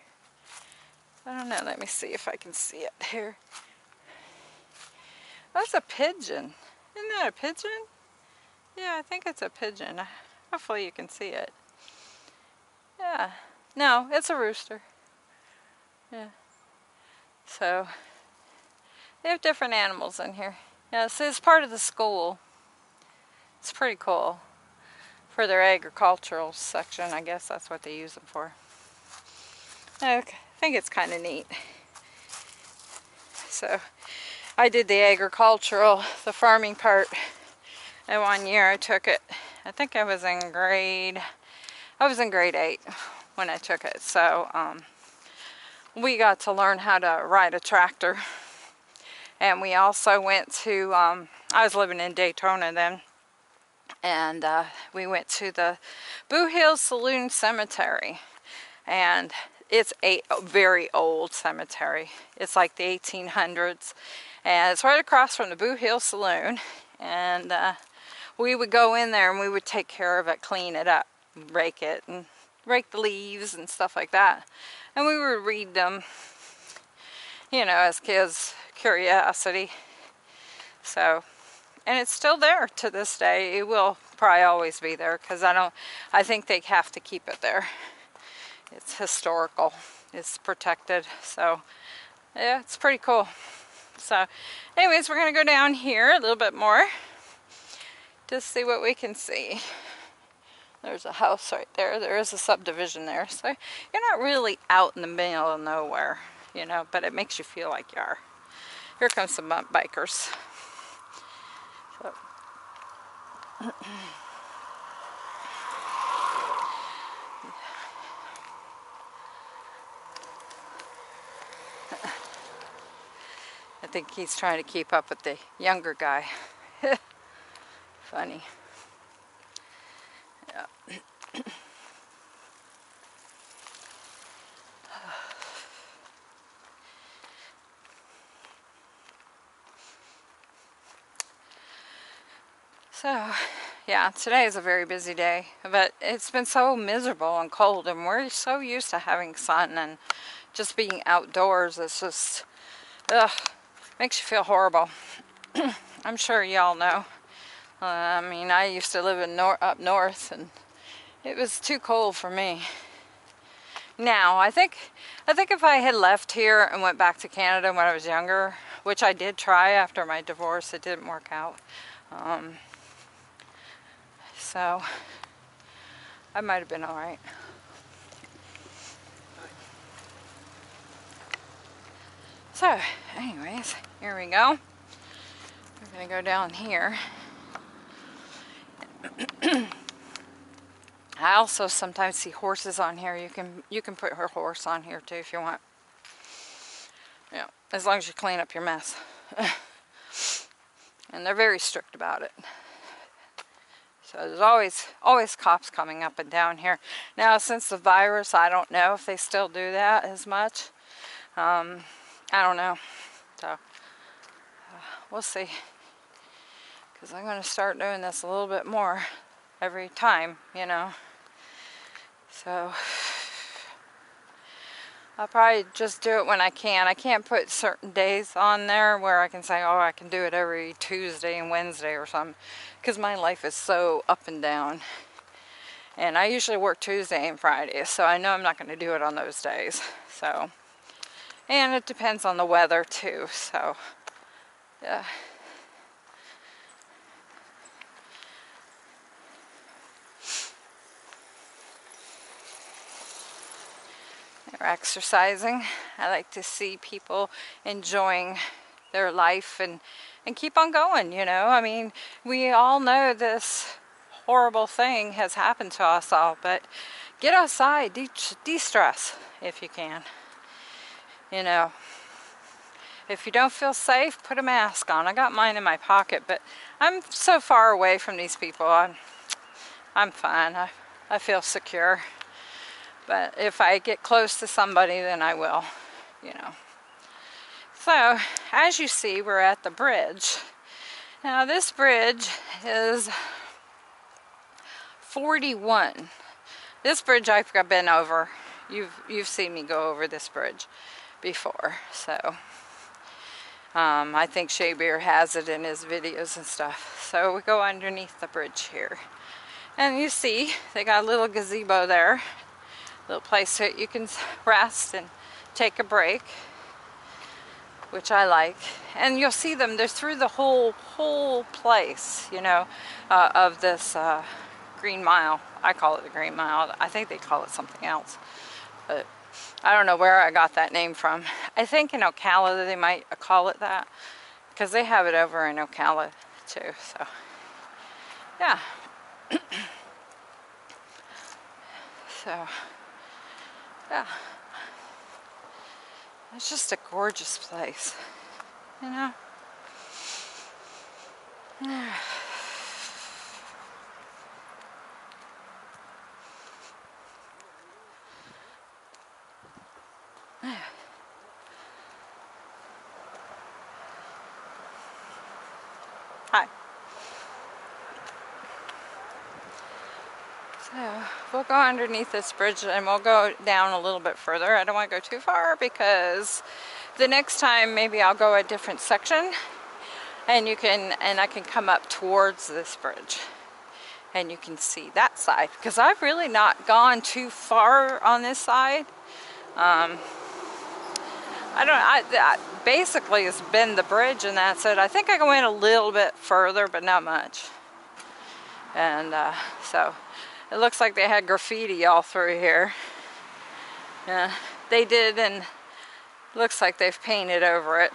I don't know. Let me see if I can see it here. That's a pigeon. Isn't that a pigeon? Yeah, I think it's a pigeon. Hopefully you can see it. Yeah. No, it's a rooster. Yeah. So, they have different animals in here. Yeah, so it's part of the school. It's pretty cool. For their agricultural section, I guess that's what they use them for. Okay. I think it's kind of neat. So I did the agricultural, the farming part. And one year I took it. I think I was in grade, I was in grade 8 when I took it. So um, we got to learn how to ride a tractor. And we also went to, um, I was living in Daytona then. And uh, we went to the Boot Hill Saloon Cemetery. And it's a very old cemetery. It's like the 1800s. And it's right across from the Boot Hill Saloon. And uh, we would go in there and we would take care of it, clean it up, rake it, and rake the leaves and stuff like that. And we would read them, you know, as kids, curiosity. So, and it's still there to this day. It will probably always be there because I don't, I think they have to keep it there. It's historical. It's protected. So, yeah, it's pretty cool. So, anyways, we're going to go down here a little bit more. Just see what we can see. There's a house right there. There is a subdivision there. So you're not really out in the middle of nowhere, you know, but it makes you feel like you are. Here comes some bikers. So. I think he's trying to keep up with the younger guy. Funny. So, yeah, today is a very busy day, but it's been so miserable and cold, and we're so used to having sun and just being outdoors. It's just, ugh, makes you feel horrible. I'm sure y'all know. Uh, I mean, I used to live in nor up north, and it was too cold for me. Now, I think, I think if I had left here and went back to Canada when I was younger, which I did try after my divorce, it didn't work out. Um, so, I might have been all right. So, anyways, here we go. We're going to go down here. I also sometimes see horses on here. You can you can put her horse on here too if you want. Yeah, as long as you clean up your mess. and they're very strict about it. So there's always always cops coming up and down here. Now since the virus, I don't know if they still do that as much. Um, I don't know. So we'll see because I'm going to start doing this a little bit more every time, you know. So I'll probably just do it when I can. I can't put certain days on there where I can say, oh, I can do it every Tuesday and Wednesday or something because my life is so up and down. And I usually work Tuesday and Friday, so I know I'm not going to do it on those days. So, and it depends on the weather too, so yeah. They're exercising. I like to see people enjoying their life and, and keep on going, you know. I mean, we all know this horrible thing has happened to us all, but get outside, de-stress if you can. You know, if you don't feel safe, put a mask on. I got mine in my pocket, but I'm so far away from these people. I'm, I'm fine. I, I feel secure. But if I get close to somebody, then I will, you know. So, as you see, we're at the bridge. Now, this bridge is 41. This bridge I've been over. You've, you've seen me go over this bridge before. So, um, I think Shea Bear has it in his videos and stuff. So, we go underneath the bridge here. And you see, they got a little gazebo there. Little place that you can rest and take a break which I like. And you'll see them they're through the whole whole place you know uh, of this uh, green mile. I call it the green mile. I think they call it something else. But I don't know where I got that name from I think in Ocala they might call it that because they have it over in Ocala too so yeah so yeah. It's just a gorgeous place, you know? So we'll go underneath this bridge and we'll go down a little bit further. I don't want to go too far because the next time maybe I'll go a different section and you can and I can come up towards this bridge and you can see that side because I've really not gone too far on this side. Um, I don't I, I basically it's been the bridge and that's it. I think I went a little bit further but not much. And uh, so it looks like they had graffiti all through here. Yeah, they did and looks like they've painted over it.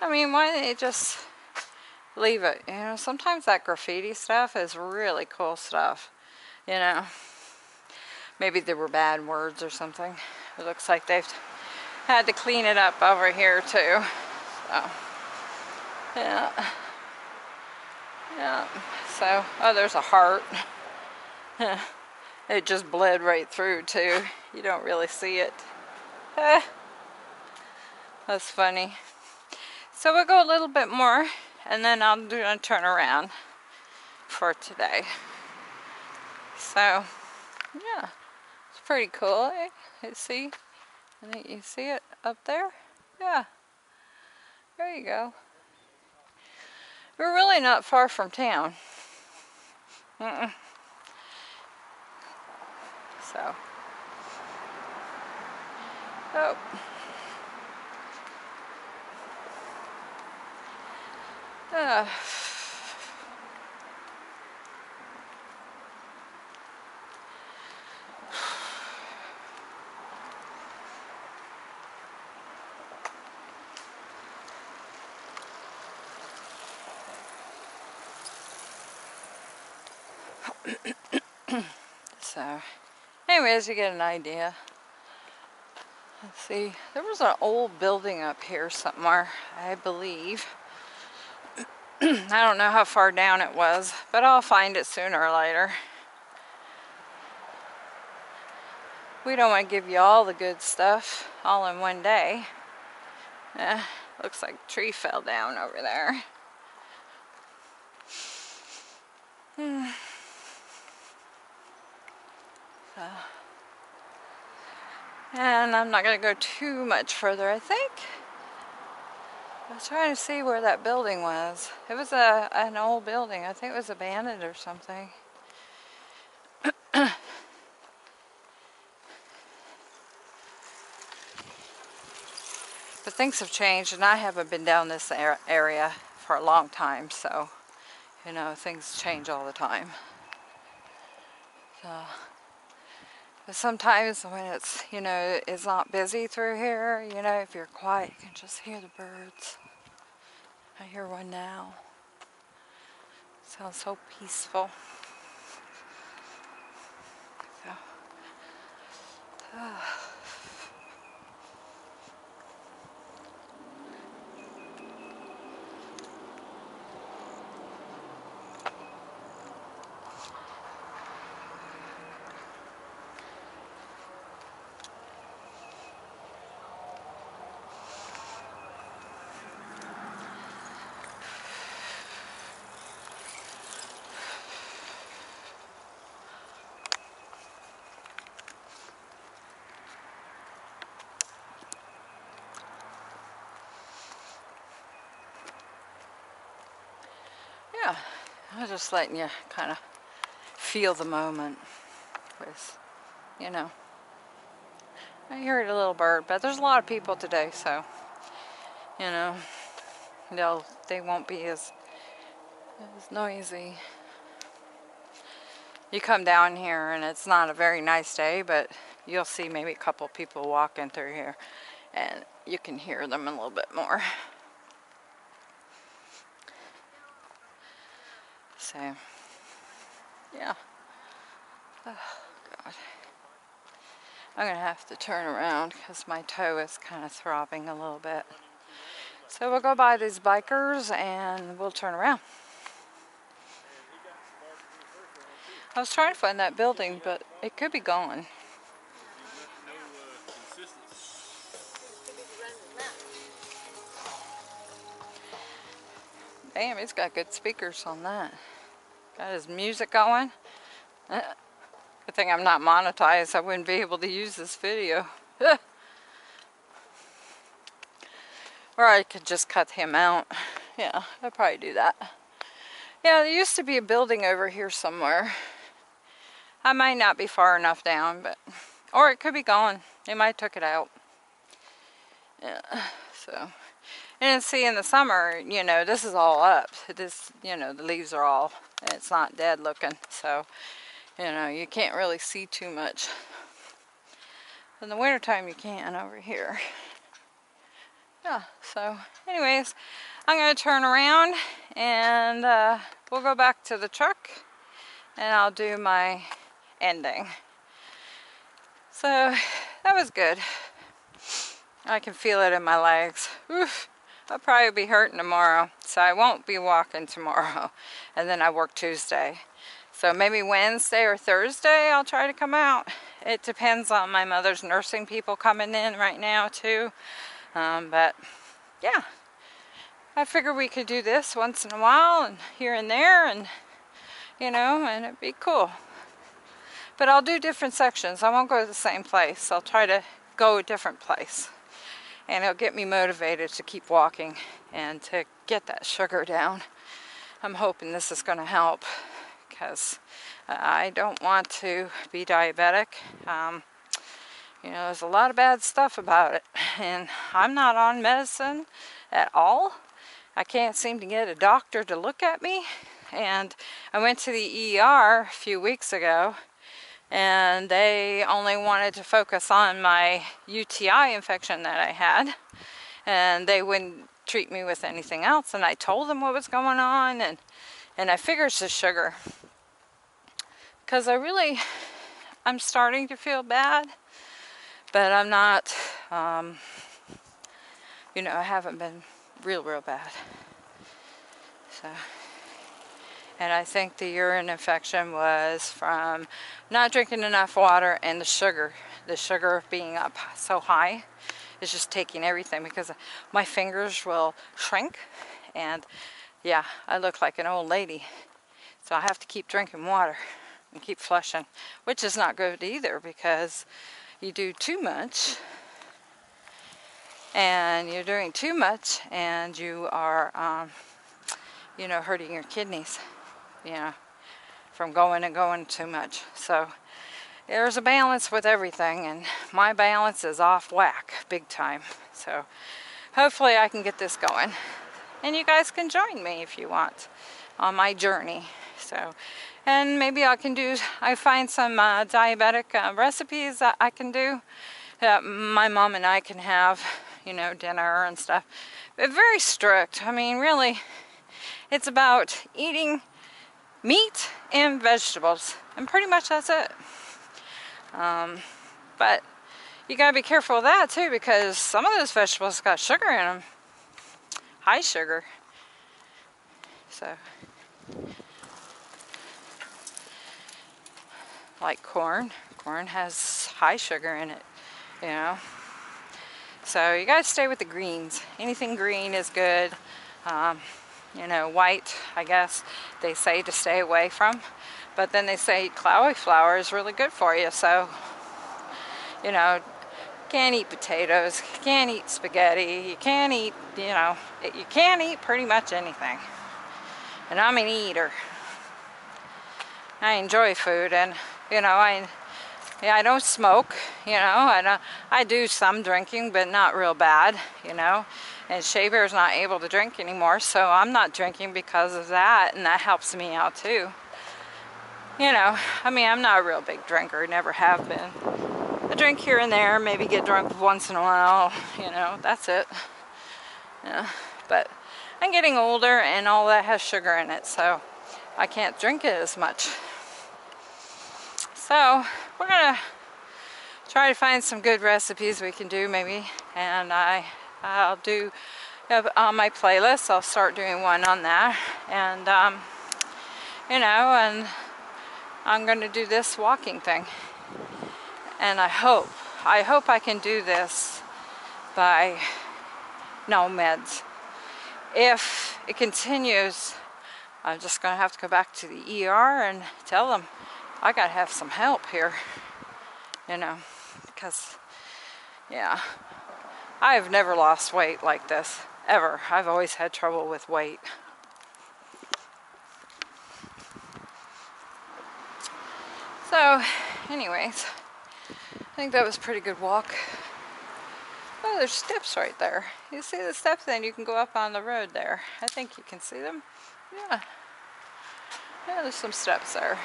I mean, why don't they just leave it? You know, sometimes that graffiti stuff is really cool stuff. You know, maybe there were bad words or something. It looks like they've had to clean it up over here too. So, yeah. Yeah, so, oh, there's a heart. it just bled right through too. You don't really see it. Eh. That's funny. So we'll go a little bit more and then I'll do a turn around for today. So, yeah, it's pretty cool. Eh? You see? I think you see it up there? Yeah. There you go. We're really not far from town. Mm -mm. So. Oh. Uh. So, anyways, you get an idea. Let's see, there was an old building up here somewhere, I believe. I don't know how far down it was, but I'll find it sooner or later. We don't want to give you all the good stuff all in one day. Eh, looks like a tree fell down over there. Hmm. So, and I'm not going to go too much further, I think. I was trying to see where that building was. It was a an old building. I think it was abandoned or something. but things have changed and I haven't been down this area for a long time so you know things change all the time so but sometimes when it's, you know, it's not busy through here, you know, if you're quiet, you can just hear the birds. I hear one now. sounds so peaceful. So, uh. yeah, I was just letting you kind of feel the moment with, you know. I heard a little bird, but there's a lot of people today, so, you know, they'll, they won't be as, as noisy. You come down here and it's not a very nice day, but you'll see maybe a couple people walking through here and you can hear them a little bit more. So, yeah. Oh, God. I'm going to have to turn around because my toe is kind of throbbing a little bit. So we'll go by these bikers and we'll turn around. I was trying to find that building, but it could be gone. Damn, it's got good speakers on that. Got his music going. Uh, good thing I'm not monetized. I wouldn't be able to use this video. or I could just cut him out. Yeah, I'd probably do that. Yeah, there used to be a building over here somewhere. I might not be far enough down, but or it could be gone. They might have took it out. Yeah, so and see in the summer, you know, this is all up. This, you know, the leaves are all, it's not dead looking. So, you know, you can't really see too much. In the wintertime, you can over here. Yeah, so anyways, I'm to turn around and uh, we'll go back to the truck and I'll do my ending. So that was good. I can feel it in my legs. Oof. I'll probably be hurting tomorrow, so I won't be walking tomorrow. And then I work Tuesday. So maybe Wednesday or Thursday I'll try to come out. It depends on my mother's nursing people coming in right now too. Um, but yeah, I figure we could do this once in a while and here and there and you know, and it'd be cool. But I'll do different sections. I won't go to the same place. I'll try to go a different place. And it'll get me motivated to keep walking and to get that sugar down. I'm hoping this is going to help because I don't want to be diabetic. Um, you know, there's a lot of bad stuff about it. And I'm not on medicine at all. I can't seem to get a doctor to look at me. And I went to the ER a few weeks ago and they only wanted to focus on my UTI infection that I had and they wouldn't treat me with anything else and I told them what was going on and and I figured it's the sugar because I really I'm starting to feel bad but I'm not um, you know I haven't been real real bad so and I think the urine infection was from not drinking enough water and the sugar. The sugar being up so high is just taking everything because my fingers will shrink and yeah, I look like an old lady. So I have to keep drinking water and keep flushing, which is not good either because you do too much and you're doing too much and you are, um, you know, hurting your kidneys you know, from going and going too much. So there's a balance with everything, and my balance is off whack big time. So hopefully I can get this going. And you guys can join me if you want on my journey. So, and maybe I can do, I find some uh, diabetic uh, recipes that I can do that my mom and I can have, you know, dinner and stuff. But very strict. I mean, really, it's about eating meat and vegetables. And pretty much that's it. Um, but you gotta be careful of that too because some of those vegetables got sugar in them. High sugar. So, like corn. Corn has high sugar in it, you know. So you gotta stay with the greens. Anything green is good. Um, you know, white, I guess they say to stay away from. But then they say cauliflower is really good for you. So, you know, can't eat potatoes, can't eat spaghetti, you can't eat, you know, you can't eat pretty much anything. And I'm an eater. I enjoy food and, you know, I, yeah, I don't smoke, you know, I, don't, I do some drinking, but not real bad, you know and Shea Bear's not able to drink anymore, so I'm not drinking because of that, and that helps me out too. You know, I mean, I'm not a real big drinker, never have been. I drink here and there, maybe get drunk once in a while, you know, that's it. Yeah, but I'm getting older and all that has sugar in it, so I can't drink it as much. So, we're gonna try to find some good recipes we can do maybe, and I I'll do on my playlist. I'll start doing one on that. And, um, you know, and I'm going to do this walking thing. And I hope, I hope I can do this by no meds. If it continues, I'm just going to have to go back to the ER and tell them I got to have some help here. You know, because, yeah, I've never lost weight like this, ever. I've always had trouble with weight. So, anyways, I think that was a pretty good walk. Oh, there's steps right there. You see the steps then you can go up on the road there. I think you can see them. Yeah. Yeah, there's some steps there.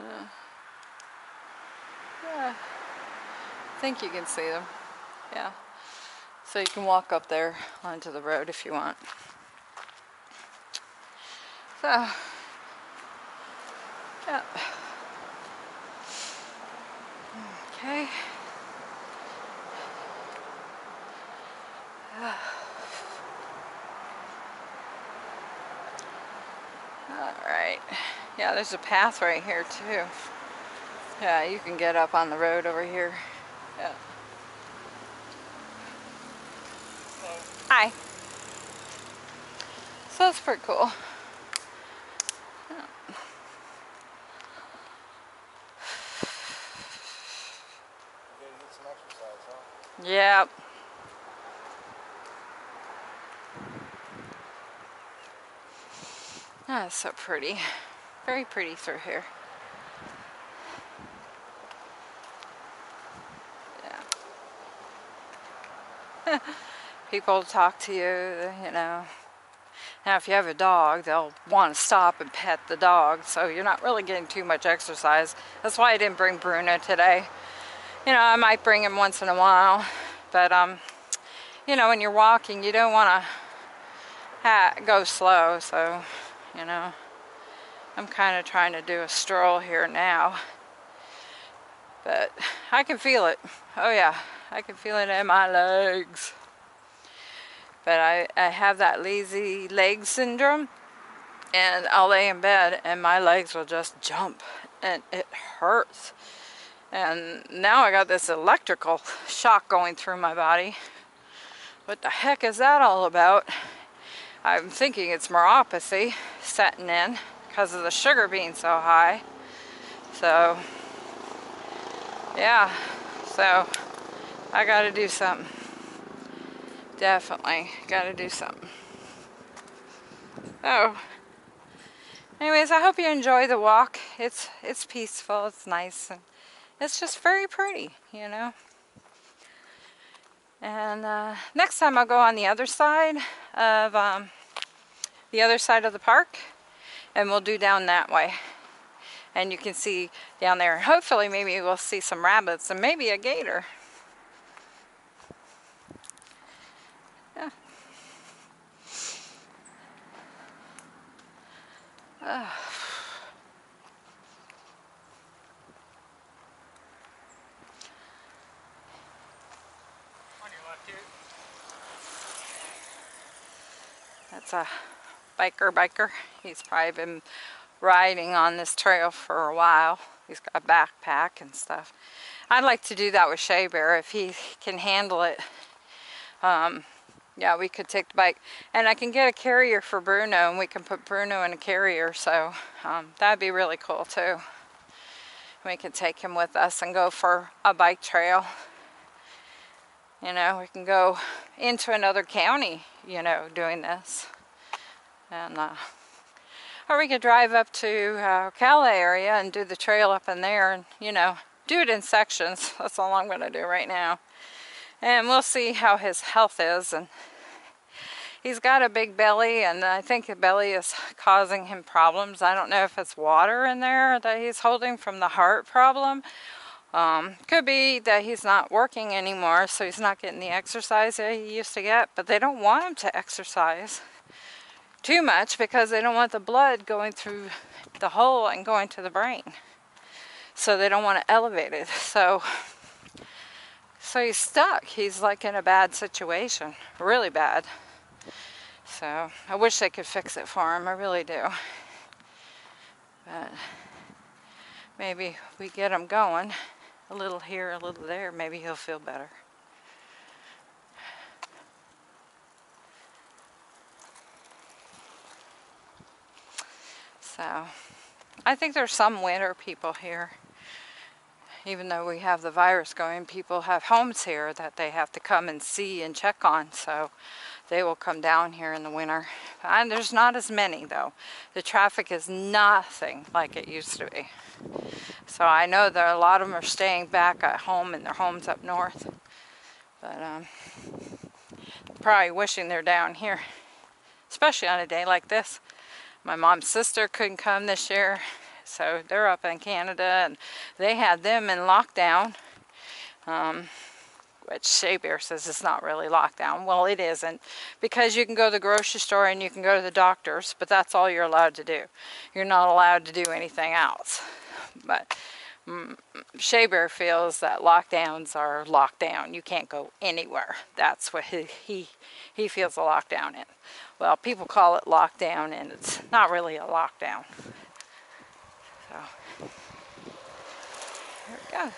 Yeah. yeah. I think you can see them. Yeah. So you can walk up there onto the road if you want. So, yeah. Okay. Alright. Yeah, there's a path right here too. Yeah, you can get up on the road over here. Yeah. Hi. So that's pretty cool. Yep. That's so pretty. Very pretty through here. Yeah. People talk to you, you know. Now if you have a dog, they'll want to stop and pet the dog, so you're not really getting too much exercise. That's why I didn't bring Bruno today you know, I might bring him once in a while, but, um, you know, when you're walking, you don't want to go slow, so, you know, I'm kind of trying to do a stroll here now, but I can feel it. Oh yeah, I can feel it in my legs. But I, I have that lazy leg syndrome, and I'll lay in bed and my legs will just jump, and it hurts. And now I got this electrical shock going through my body. What the heck is that all about? I'm thinking it's neuropathy setting in because of the sugar being so high. So, yeah, so I got to do something. Definitely got to do something. Oh. anyways, I hope you enjoy the walk. It's it's peaceful, it's nice, it's just very pretty, you know. And uh, next time I'll go on the other side of um, the other side of the park and we'll do down that way. And you can see down there, hopefully maybe we'll see some rabbits and maybe a gator. Yeah. That's a biker biker. He's probably been riding on this trail for a while. He's got a backpack and stuff. I'd like to do that with Shea Bear if he can handle it. Um, yeah, we could take the bike. And I can get a carrier for Bruno and we can put Bruno in a carrier. So um, that'd be really cool too. We could take him with us and go for a bike trail. You know, we can go into another county, you know, doing this. And, uh, or we could drive up to uh, Cala area and do the trail up in there and, you know, do it in sections. That's all I'm going to do right now. And we'll see how his health is. And he's got a big belly and I think the belly is causing him problems. I don't know if it's water in there that he's holding from the heart problem um, could be that he's not working anymore, so he's not getting the exercise that he used to get, but they don't want him to exercise too much because they don't want the blood going through the hole and going to the brain. So they don't want to elevate it. So, so he's stuck. He's like in a bad situation, really bad. So I wish they could fix it for him. I really do. But maybe we get him going a little here, a little there, maybe he'll feel better. So, I think there's some winter people here. Even though we have the virus going, people have homes here that they have to come and see and check on. So, they will come down here in the winter. And there's not as many though. The traffic is nothing like it used to be. So I know that a lot of them are staying back at home in their homes up north. But um, probably wishing they're down here, especially on a day like this. My mom's sister couldn't come this year, so they're up in Canada, and they had them in lockdown. Um, which Shea Bear says it's not really lockdown. Well, it isn't because you can go to the grocery store and you can go to the doctor's, but that's all you're allowed to do. You're not allowed to do anything else. But mm, Shea Bear feels that lockdowns are lockdown. You can't go anywhere. That's what he, he, he feels a lockdown in. Well, people call it lockdown, and it's not really a lockdown. So, here we go.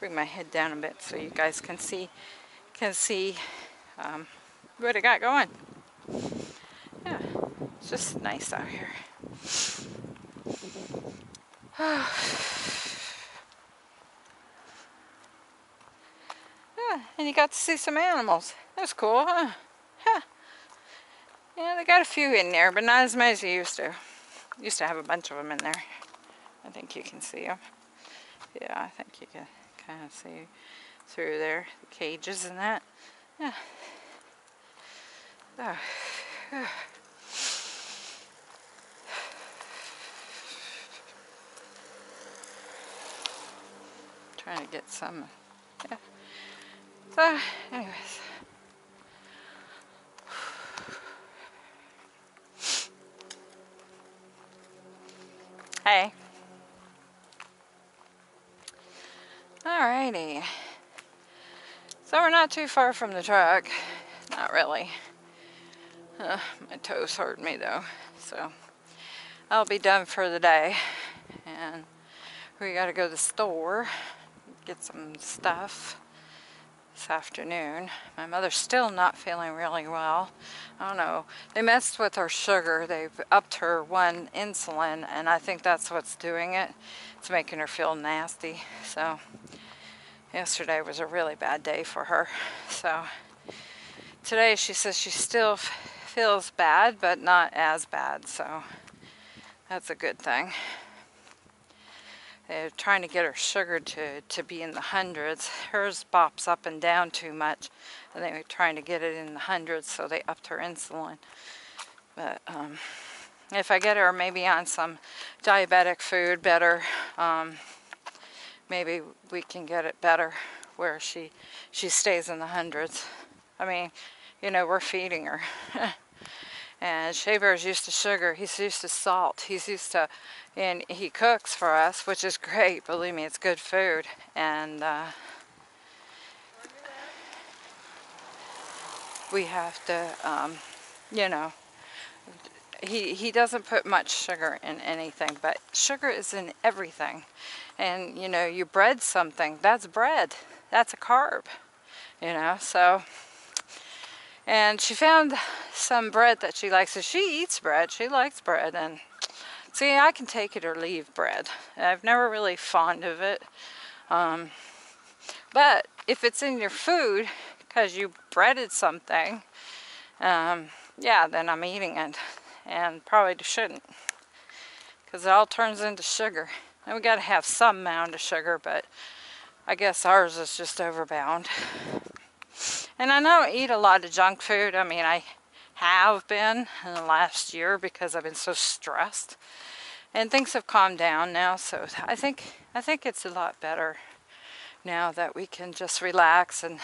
bring my head down a bit so you guys can see can see um, what I got going. Yeah, it's just nice out here. Yeah, and you got to see some animals. That's cool, huh? Yeah. They got a few in there, but not as many as they used to. Used to have a bunch of them in there. I think you can see them. Yeah, I think you can kind of see through there, the cages and that. Yeah. Oh. Trying to get some. Yeah. So, anyways. Hey. Alrighty. So we're not too far from the truck. Not really. Uh, my toes hurt me though. So I'll be done for the day. And we gotta go to the store, get some stuff this afternoon. My mother's still not feeling really well. I don't know. They messed with her sugar. They've upped her one insulin, and I think that's what's doing it. It's making her feel nasty. So yesterday was a really bad day for her. So today she says she still feels bad, but not as bad. So that's a good thing. They're trying to get her sugar to, to be in the hundreds. Hers bops up and down too much. And they were trying to get it in the hundreds, so they upped her insulin. But um, if I get her maybe on some diabetic food better, um, maybe we can get it better where she she stays in the hundreds. I mean, you know, we're feeding her. and Shea Bear's used to sugar. He's used to salt. He's used to, and he cooks for us, which is great. Believe me, it's good food. And uh, we have to, um, you know, he, he doesn't put much sugar in anything, but sugar is in everything. And, you know, you bread something, that's bread. That's a carb, you know, so. And she found some bread that she likes. So she eats bread. She likes bread. And see, I can take it or leave bread. I've never really fond of it. Um, but if it's in your food, because you breaded something, um, yeah, then I'm eating it and probably shouldn't because it all turns into sugar. And we got to have some amount of sugar, but I guess ours is just overbound. And I don't eat a lot of junk food. I mean, I have been in the last year because I've been so stressed. And things have calmed down now, so I think I think it's a lot better now that we can just relax and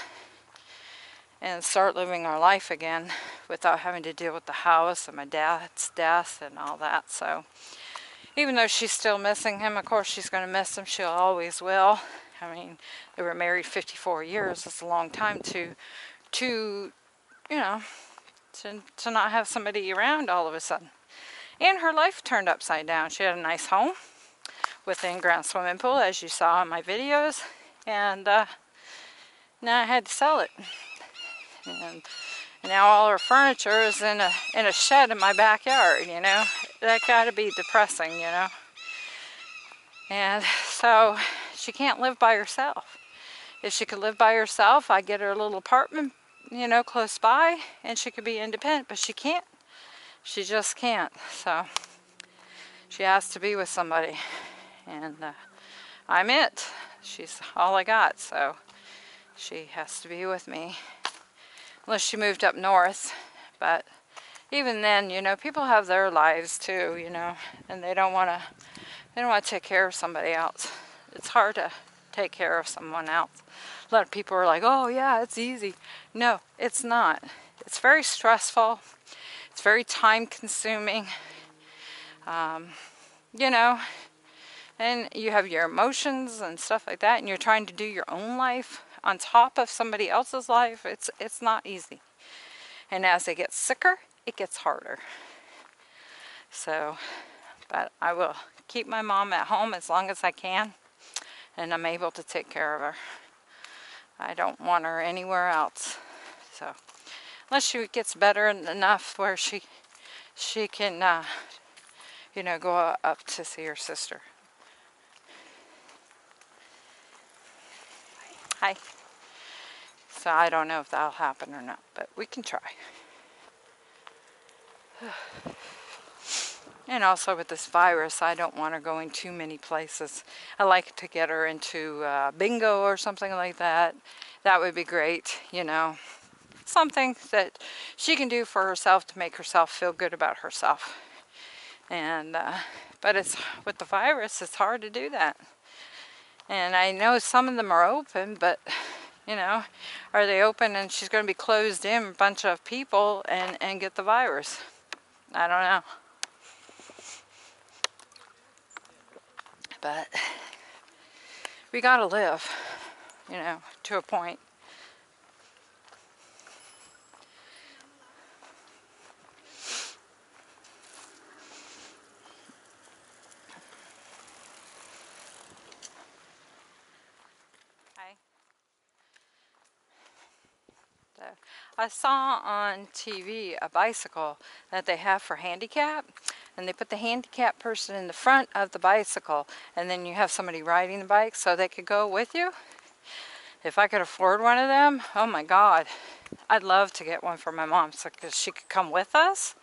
and start living our life again without having to deal with the house and my dad's death and all that. So even though she's still missing him, of course she's going to miss him. She always will. I mean, they were married 54 years. That's a long time to, to, you know, to, to not have somebody around all of a sudden. And her life turned upside down. She had a nice home with in-ground swimming pool, as you saw in my videos. And, uh, Now I had to sell it. And now all her furniture is in a in a shed in my backyard, you know. That gotta be depressing, you know. And so she can't live by herself. If she could live by herself, I'd get her a little apartment, you know, close by, and she could be independent, but she can't. She just can't. So she has to be with somebody. And uh, I'm it. She's all I got, so she has to be with me. Unless she moved up north. But even then, you know, people have their lives too, you know, and they don't want to they don't want to take care of somebody else. It's hard to take care of someone else. A lot of people are like, oh yeah, it's easy. No, it's not. It's very stressful. It's very time consuming. Um, you know, and you have your emotions and stuff like that, and you're trying to do your own life on top of somebody else's life. It's it's not easy. And as they get sicker, it gets harder. So, but I will keep my mom at home as long as I can, and I'm able to take care of her. I don't want her anywhere else. So, unless she gets better enough where she she can, uh, you know, go up to see her sister. Hi. So I don't know if that'll happen or not, but we can try. And also with this virus, I don't want her going too many places. I like to get her into uh, bingo or something like that. That would be great, you know. Something that she can do for herself to make herself feel good about herself. And, uh, but it's, with the virus, it's hard to do that. And I know some of them are open, but you know, are they open and she's going to be closed in a bunch of people and, and get the virus? I don't know. But we got to live, you know, to a point. I saw on TV a bicycle that they have for handicap and they put the handicapped person in the front of the bicycle and then you have somebody riding the bike so they could go with you. If I could afford one of them, oh my god, I'd love to get one for my mom so cause she could come with us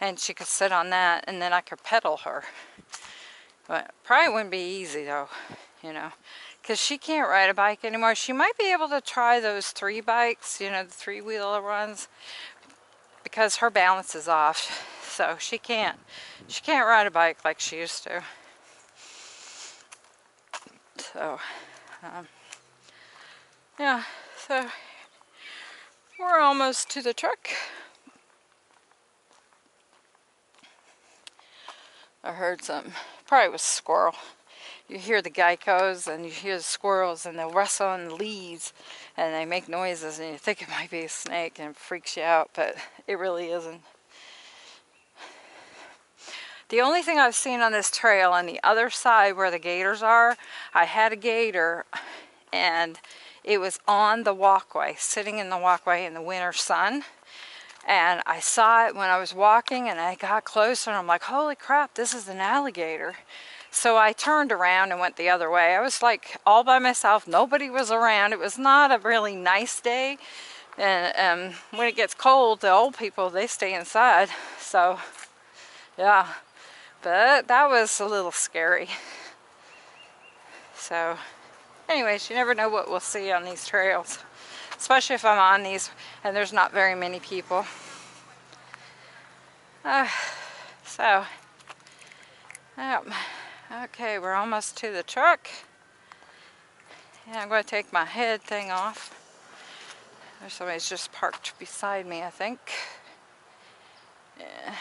and she could sit on that and then I could pedal her. But probably wouldn't be easy though, you know because she can't ride a bike anymore. She might be able to try those three bikes, you know, the three-wheeler ones, because her balance is off. So she can't, she can't ride a bike like she used to. So, um, yeah, so we're almost to the truck. I heard something. Probably was squirrel you hear the geckos and you hear the squirrels and they'll rustle the leaves and they make noises and you think it might be a snake and it freaks you out, but it really isn't. The only thing I've seen on this trail on the other side where the gators are, I had a gator and it was on the walkway, sitting in the walkway in the winter sun. And I saw it when I was walking and I got closer and I'm like, holy crap, this is an alligator. So I turned around and went the other way. I was like all by myself. Nobody was around. It was not a really nice day. And um, when it gets cold, the old people, they stay inside. So, yeah. But that was a little scary. So, anyways, you never know what we'll see on these trails. Especially if I'm on these and there's not very many people. Uh, so, Okay, we're almost to the truck. Yeah, I'm going to take my head thing off. There's somebody's just parked beside me, I think. Yeah.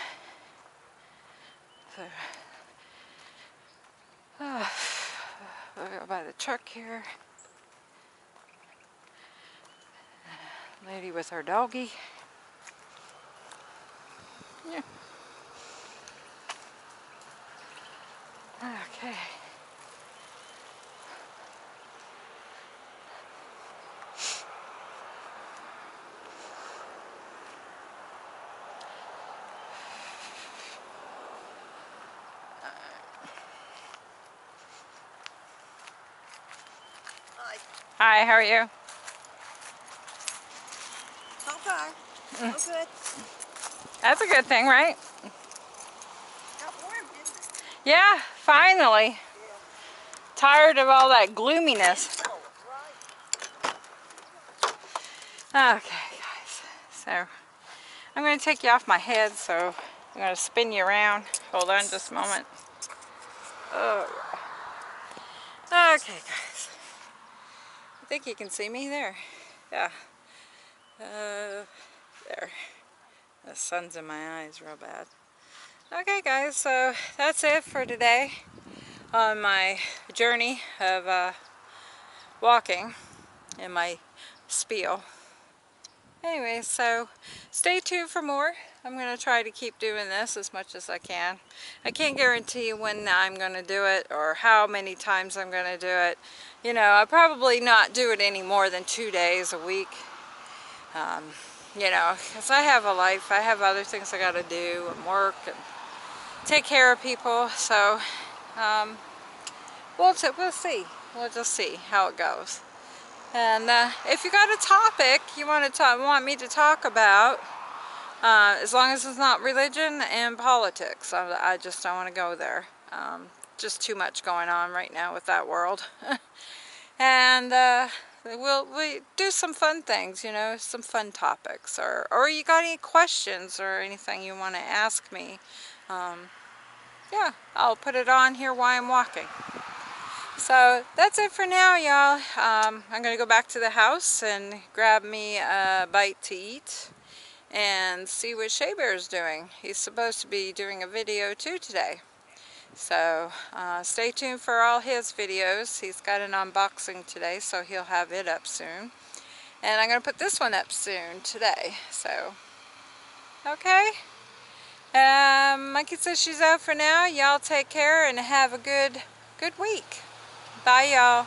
We'll go by the truck here. Lady with her doggy. Yeah. Okay. Hi, how are you? So far, so good. That's a good thing, right? Got warm? Yeah, finally. Tired of all that gloominess. Okay, guys. So, I'm going to take you off my head, so I'm going to spin you around. Hold on just a moment. Oh, yeah. Okay, guys. I think you can see me there. Yeah. Uh, there. The sun's in my eyes real bad. Okay, guys, so that's it for today on my journey of uh, walking in my spiel. Anyway, so stay tuned for more. I'm going to try to keep doing this as much as I can. I can't guarantee when I'm going to do it or how many times I'm going to do it. You know, I'll probably not do it any more than two days a week. Um, you know, because I have a life. I have other things I got to do and work and take care of people. So, um, we'll, we'll see. We'll just see how it goes. And uh, if you got a topic you want to want me to talk about, uh, as long as it's not religion and politics, I, I just don't want to go there. Um, just too much going on right now with that world. and uh, we'll we do some fun things, you know, some fun topics, or or you got any questions or anything you want to ask me. Um, yeah, I'll put it on here while I'm walking. So that's it for now, y'all. Um, I'm going to go back to the house and grab me a bite to eat and see what Shea Bear is doing. He's supposed to be doing a video too today. So uh, stay tuned for all his videos. He's got an unboxing today, so he'll have it up soon. And I'm going to put this one up soon today. So, okay. Um, Monkey says she's out for now. Y'all take care and have a good, good week. Bye, y'all.